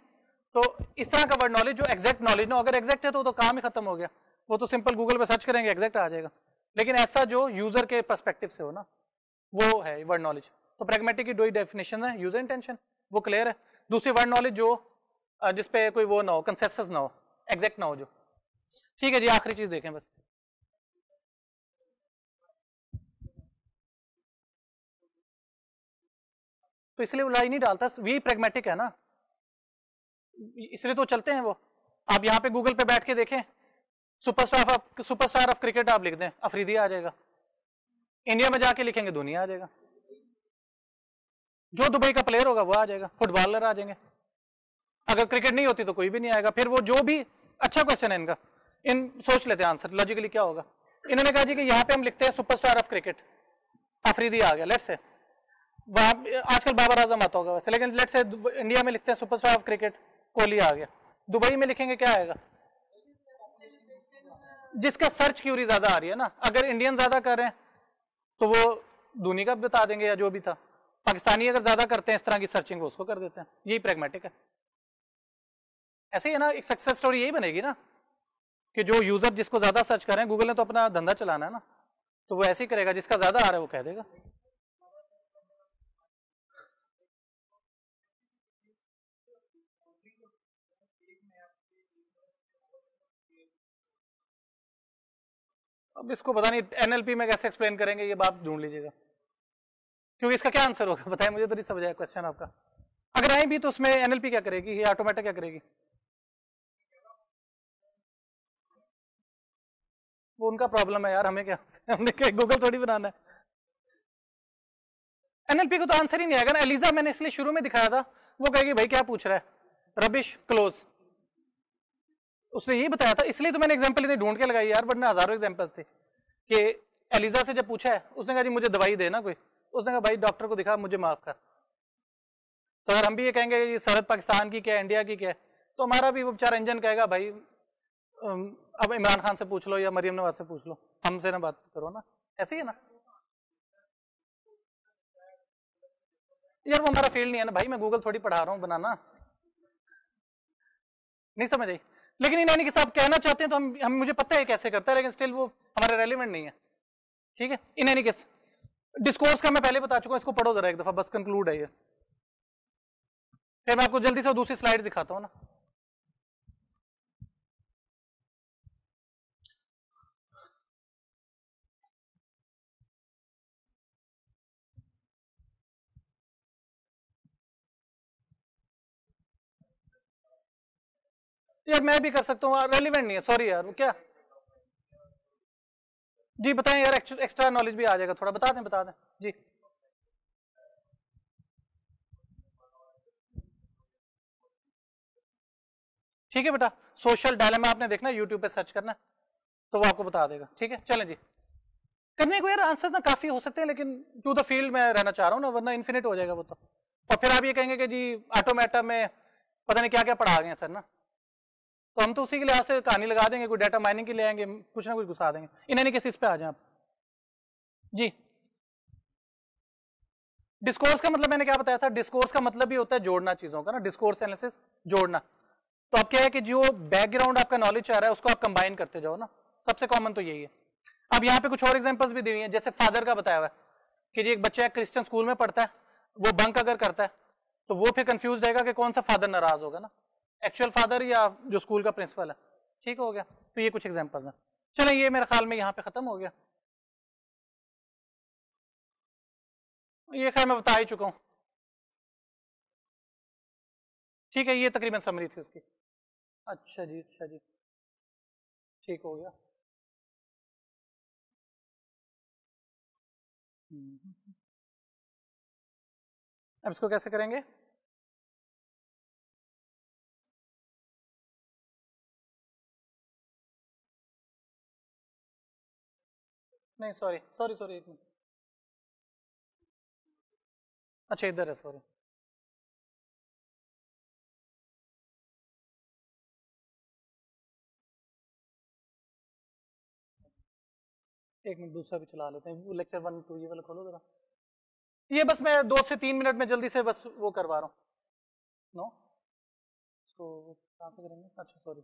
तो इस तरह का वर्ड नॉलेज जो एग्जैक्ट नॉलेज ना अगर एग्जैक्ट है तो, तो काम ही खत्म हो गया। वो तो सिंपल गूगल पे सर्च करेंगे एग्जैक्ट आ जाएगा। लेकिन ऐसा जो यूज़र के परस्पेक्टिव से हो ना वो है वर्ड नॉलेज तो प्रेगमेटिक की दो ही डेफिनेशन है यूज़र इंटेंशन वो क्लियर है। दूसरी वर्ड नॉलेज जो जिसपे कोई वो ना हो कंसेस ना हो एग्जैक्ट ना हो जो। ठीक है जी, आखिरी चीज़ देखें बस। तो इसलिए वो लाई नहीं डालता वी प्रेगमेटिक है ना। इसलिए तो चलते हैं वो। आप यहाँ पे गूगल पे बैठ के देखें सुपरस्टार सुपरस्टार ऑफ़ क्रिकेट आप लिख दें, अफरीदी आ जाएगा। इंडिया में जाके लिखेंगे, दुनिया आ जाएगा। जो दुबई का प्लेयर होगा, वो आ जाएगा फुटबॉलर आ जाएँगे। अगर क्रिकेट नहीं होती तो कोई भी नहीं आएगा। फिर वो जो भी अच्छा क्वेश्चन है इनका। इन, सोच लेते हैं आंसर लॉजिकली क्या होगा? इन्होंने कहा जी कि यहाँ पे हम लिखते हैं सुपरस्टार ऑफ़ क्रिकेट अफरीदी आ गया लेट से वहाँ आजकल बाबर आज़म आता होगा वैसे, लेकिन लेट से इंडिया में लिखते हैं सुपरस्टार ऑफ़ क्रिकेट कोहली आ गया। दुबई में लिखेंगे क्या आएगा? जिसका सर्च क्यूरी ज़्यादा आ रही है ना, अगर इंडियन ज़्यादा कर रहे हैं तो वो धोनी का बता देंगे या जो भी था। पाकिस्तानी अगर ज़्यादा करते हैं इस तरह की सर्चिंग उसको कर देते हैं। यही प्रेगमेटिक है। ऐसे ही है ना, एक सक्सेस स्टोरी यही बनेगी ना, कि जो यूज़र जिसको ज़्यादा सर्च करें गूगल ने तो अपना धंधा चलाना है ना तो वो ऐसे ही करेगा, जिसका ज़्यादा आ रहा है, वो कह देगा। अब इसको पता नहीं एनएलपी में कैसे एक्सप्लेन करेंगे, ये बात ढूंढ लीजिएगा। क्योंकि इसका क्या आंसर होगा? बताए, मुझे तो नहीं समझ आया क्वेश्चन आपका। अगर आए भी तो उसमें एनएलपी क्या करेगी? या ऑटोमेटिक क्या करेगी? वो उनका प्रॉब्लम है यार, हमें क्या? <laughs> हमने गूगल थोड़ी बनाना है। एनएलपी को तो आंसर ही नहीं आएगा ना। एलिजा मैंने इसलिए शुरू में दिखाया था। वो कहेगी, भाई, क्या पूछ रहा है? रबिश क्लोज उसने ये बताया था, इसलिए तो मैंने एग्जांपल इतनी ढूंढ के लगाई यार, वरना हज़ारों एग्जांपल्स थे। कि एलिजा से जब पूछा है, उसने कहा, जी, मुझे दवाई देना कोई। उसने कहा भाई डॉक्टर को दिखा मुझे माफ़ कर। तो अगर हम भी ये कहेंगे ये सरहद पाकिस्तान की क्या इंडिया की क्या है तो हमारा भी वो बेचारा इंजन कहेगा भाई अब इमरान खान से पूछ लो या मरियम नवाज़ से पूछ लो। हमसे ना बात करो ना। ऐसे ही है ना? यार वो हमारा फ़ील्ड नहीं है ना। भाई मैं गूगल थोड़ी पढ़ा रहा हूँ बनाना। नहीं समझ आई? लेकिन इन एनी आप कहना चाहते हैं तो हम, हम मुझे पता है कैसे करता है लेकिन स्टिल वो हमारा रेलिवेंट नहीं है। ठीक है? इन एनी केस डिस्कोर्स का मैं पहले बता चुका हूँ, इसको पढ़ो जरा एक दफ़ा, बस कंक्लूड है ये। फिर मैं आपको जल्दी से दूसरी स्लाइड दिखाता हूँ ना। यार, मैं भी कर सकता हूँ रेलिवेंट नहीं है सॉरी यार क्या? जी, बताएँ यार एक्स्ट्रा नॉलेज भी आ जाएगा थोड़ा। बता दें बता दें। जी। ठीक है बेटा सोशल डायलेमा आपने देखना यूट्यूब पे सर्च करना तो वो आपको बता देगा। ठीक है, चलें जी। करने को यार आंसर ना काफ़ी हो सकते हैं, लेकिन टू द फ़ील्ड में रहना चाह रहा हूँ ना, वरना इन्फिनिट हो जाएगा वो तो। और फिर आप ये कहेंगे कि जी ऑटोमेटा में पता नहीं क्या क्या पढ़ा गए सर ना। तो हम तो उसी के लिहाज से कहानी लगा देंगे, कोई डाटा माइनिंग के लिए आएँगे, कुछ ना कुछ घुसा देंगे। इन एनी इस पे आ जाए आप? जी। डिस्कोर्स का मतलब मैंने क्या बताया था? डिस्कोर्स का मतलब भी होता है जोड़ना चीज़ों का ना डिस्कोर्स एनालिसिस जोड़ना। तो अब क्या है कि जो बैकग्राउंड आपका नॉलेज चाह रहा है, उसको आप कंबाइन करते जाओ ना। सबसे कॉमन तो यही है। अब यहाँ पे कुछ और एग्जाम्पल्स भी दी हुई हैं, जैसे फादर का बताया हुआ है कि जी एक बच्चा क्रिश्चियन स्कूल में पढ़ता है, वो बंक अगर करता है तो वो फिर कंफ्यूज रहेगा कि कौन सा फादर नाराज़ होगा ना। एक्चुअल फादर या जो स्कूल का प्रिंसिपल है। ठीक हो गया। तो ये कुछ एग्ज़ाम्पल है। चले, ये मेरे ख्याल में यहाँ पे खत्म हो गया। ये खैर मैं बता ही चुका हूँ। ठीक है, ये तकरीबन समरी थी उसकी। अच्छा जी अच्छा जी। ठीक हो गया। हम्म। अब इसको कैसे करेंगे? नहीं सॉरी सॉरी सॉरी एक मिनट। अच्छा इधर है सॉरी एक मिनट, दूसरा भी चला लेते हैं। वो लेक्चर वन टू ये वाला खोलो जरा। ये बस मैं दो से तीन मिनट में जल्दी से बस वो करवा रहा हूँ। नो इसको कहाँ से करेंगे? अच्छा सॉरी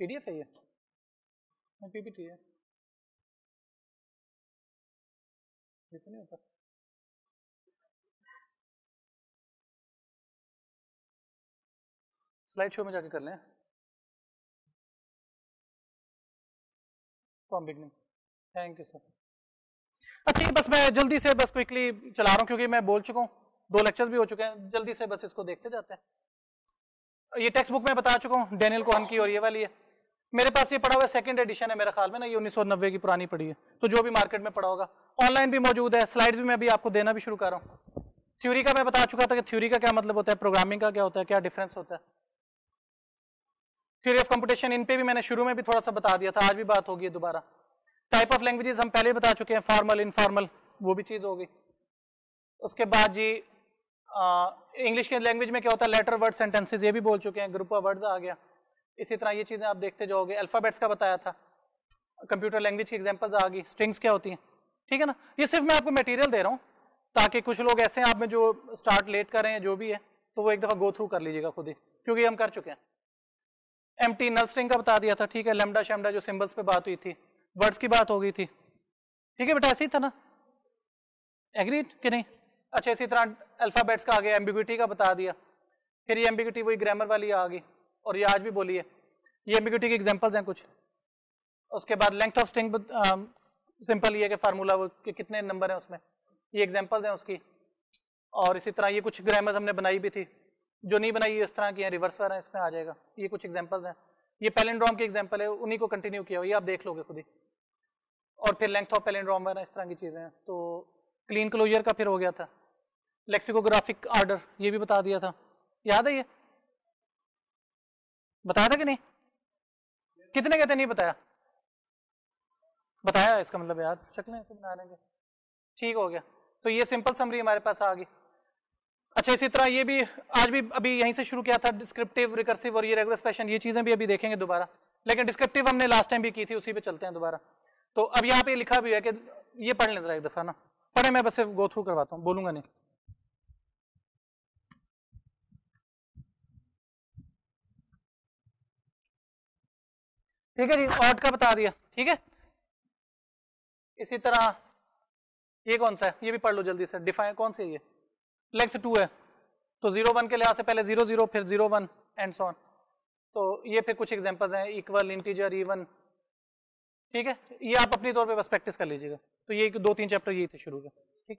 पीडीएफ है ये? पीपीटी है ये नहीं होता स्लाइड शो में जाके कर लें। From beginning thank you sir अच्छा बस मैं जल्दी से बस क्विकली चला रहा हूँ, क्योंकि मैं बोल चुका हूँ, दो लेक्चर्स भी हो चुके हैं। जल्दी से बस इसको देखते जाते हैं। ये टेक्स्ट बुक में बता चुका हूँ डेनियल कोहन की और ये वाली है। मेरे पास ये पड़ा हुआ सेकंड एडिशन है मेरे ख्याल में, ना ये उन्नीस सौ नब्बे की पुरानी पड़ी है। तो जो भी मार्केट में पड़ा होगा। ऑनलाइन भी मौजूद है स्लाइड्स भी मैं भी आपको देना भी शुरू कर रहा हूँ। थ्योरी का मैं बता चुका था कि थ्योरी का क्या मतलब होता है प्रोग्रामिंग का क्या होता है, क्या डिफरेंस होता है। थ्योरी ऑफ़ कंपटीशन इन पे भी मैंने शुरू में भी थोड़ा सा बता दिया था, आज भी बात होगी दोबारा। टाइप ऑफ़ लैंग्वेजेस हम पहले बता चुके हैं फॉर्मल इनफॉर्मल वो भी चीज़ होगी उसके बाद जी इंग्लिश के लैंग्वेज में क्या होता है लेटर वर्ड सेंटेंसेस ये भी बोल चुके हैं ग्रुप ऑफ़ वर्ड्स आ गया। इसी तरह ये चीज़ें आप देखते जाओगे। अल्फ़ाबेट्स का बताया था। कंप्यूटर लैंग्वेज की एग्जांपल्स आ गई। स्ट्रिंग्स क्या होती हैं? ठीक है ना? ये सिर्फ़ मैं आपको मटेरियल दे रहा हूँ, ताकि कुछ लोग ऐसे हैं, आप में जो स्टार्ट लेट कर रहे हैं, जो भी है तो वो एक दफ़ा गो थ्रू कर लीजिएगा खुद ही, क्योंकि हम कर चुके हैं। एम टी नल स्ट्रिंग का बता दिया था, ठीक है? लेमडा शेमडा जो सिम्बल्स पे बात हुई थी वर्ड्स की बात हो गई थी। ठीक है बेटा, ऐसे ही था ना? एग्रीड कि नहीं? अच्छा इसी तरह अल्फ़ाबेट्स का आ गया एम्बिग्यूटी का बता दिया। फिर ये एम्बिग्यूटी वही ग्रामर वाली आ गई। और ये आज भी बोली है। ये एम्बिग्यूटी के एग्जांपल्स हैं कुछ। उसके बाद लेंथ ऑफ़ स्ट्रिंग सिंपल ये कि फार्मूला वो कि कितने नंबर हैं उसमें। ये एग्जांपल्स हैं उसकी। और इसी तरह ये कुछ ग्रामर्स हमने बनाई भी थी। जो नहीं बनाई, इस तरह की है रिवर्स वाला इसमें आ जाएगा। ये कुछ एग्जांपल्स हैं। ये पैलेंड्रॉम की एग्ज़ाम्पल है, उन्हीं को कंटिन्यू किया हुआ ये आप देख लोगे खुद ही। और फिर लेंथ ऑफ़ पैलेंड्रॉम वगैरह इस तरह की चीज़ें हैं। तो क्लीन क्लोजर का फिर हो गया था। लेक्सिकोग्राफिक आर्डर ये भी बता दिया था। याद है ये? बताया था कि नहीं? कितने कहते नहीं बताया? बताया इसका मतलब यार, शक्लें ऐसे बना लेंगे ठीक हो गया। तो ये सिंपल समरी हमारे पास आ गई। अच्छा इसी तरह ये भी, आज भी, अभी यहीं से शुरू किया था डिस्क्रिप्टिव रिकर्सिव और ये रेगुलर स्पेशन ये चीज़ें भी अभी देखेंगे दोबारा। लेकिन डिस्क्रिप्टिव हमने लास्ट टाइम भी की थी, उसी पे चलते हैं दोबारा। तो अब यहाँ पे लिखा भी है कि ये पढ़ लें जरा एक दफ़ा ना। पढ़े, मैं बस गो थ्रू करवाता हूँ, बोलूँगा नहीं। ठीक है जी ऑट का बता दिया, ठीक है? इसी तरह, ये कौन सा है? ये भी पढ़ लो जल्दी से। डिफाइन कौन सी है ये? लेंथ टू है। तो ज़ीरो वन के लिहाज से पहले ज़ीरो ज़ीरो फिर zero one and so on तो ये फिर कुछ एग्जांपल्स हैं इक्वल इंटीजर इवन ठीक है? ये आप अपनी तौर पे बस प्रैक्टिस कर लीजिएगा। तो ये दो तीन चैप्टर यही थे शुरू के। ठीक?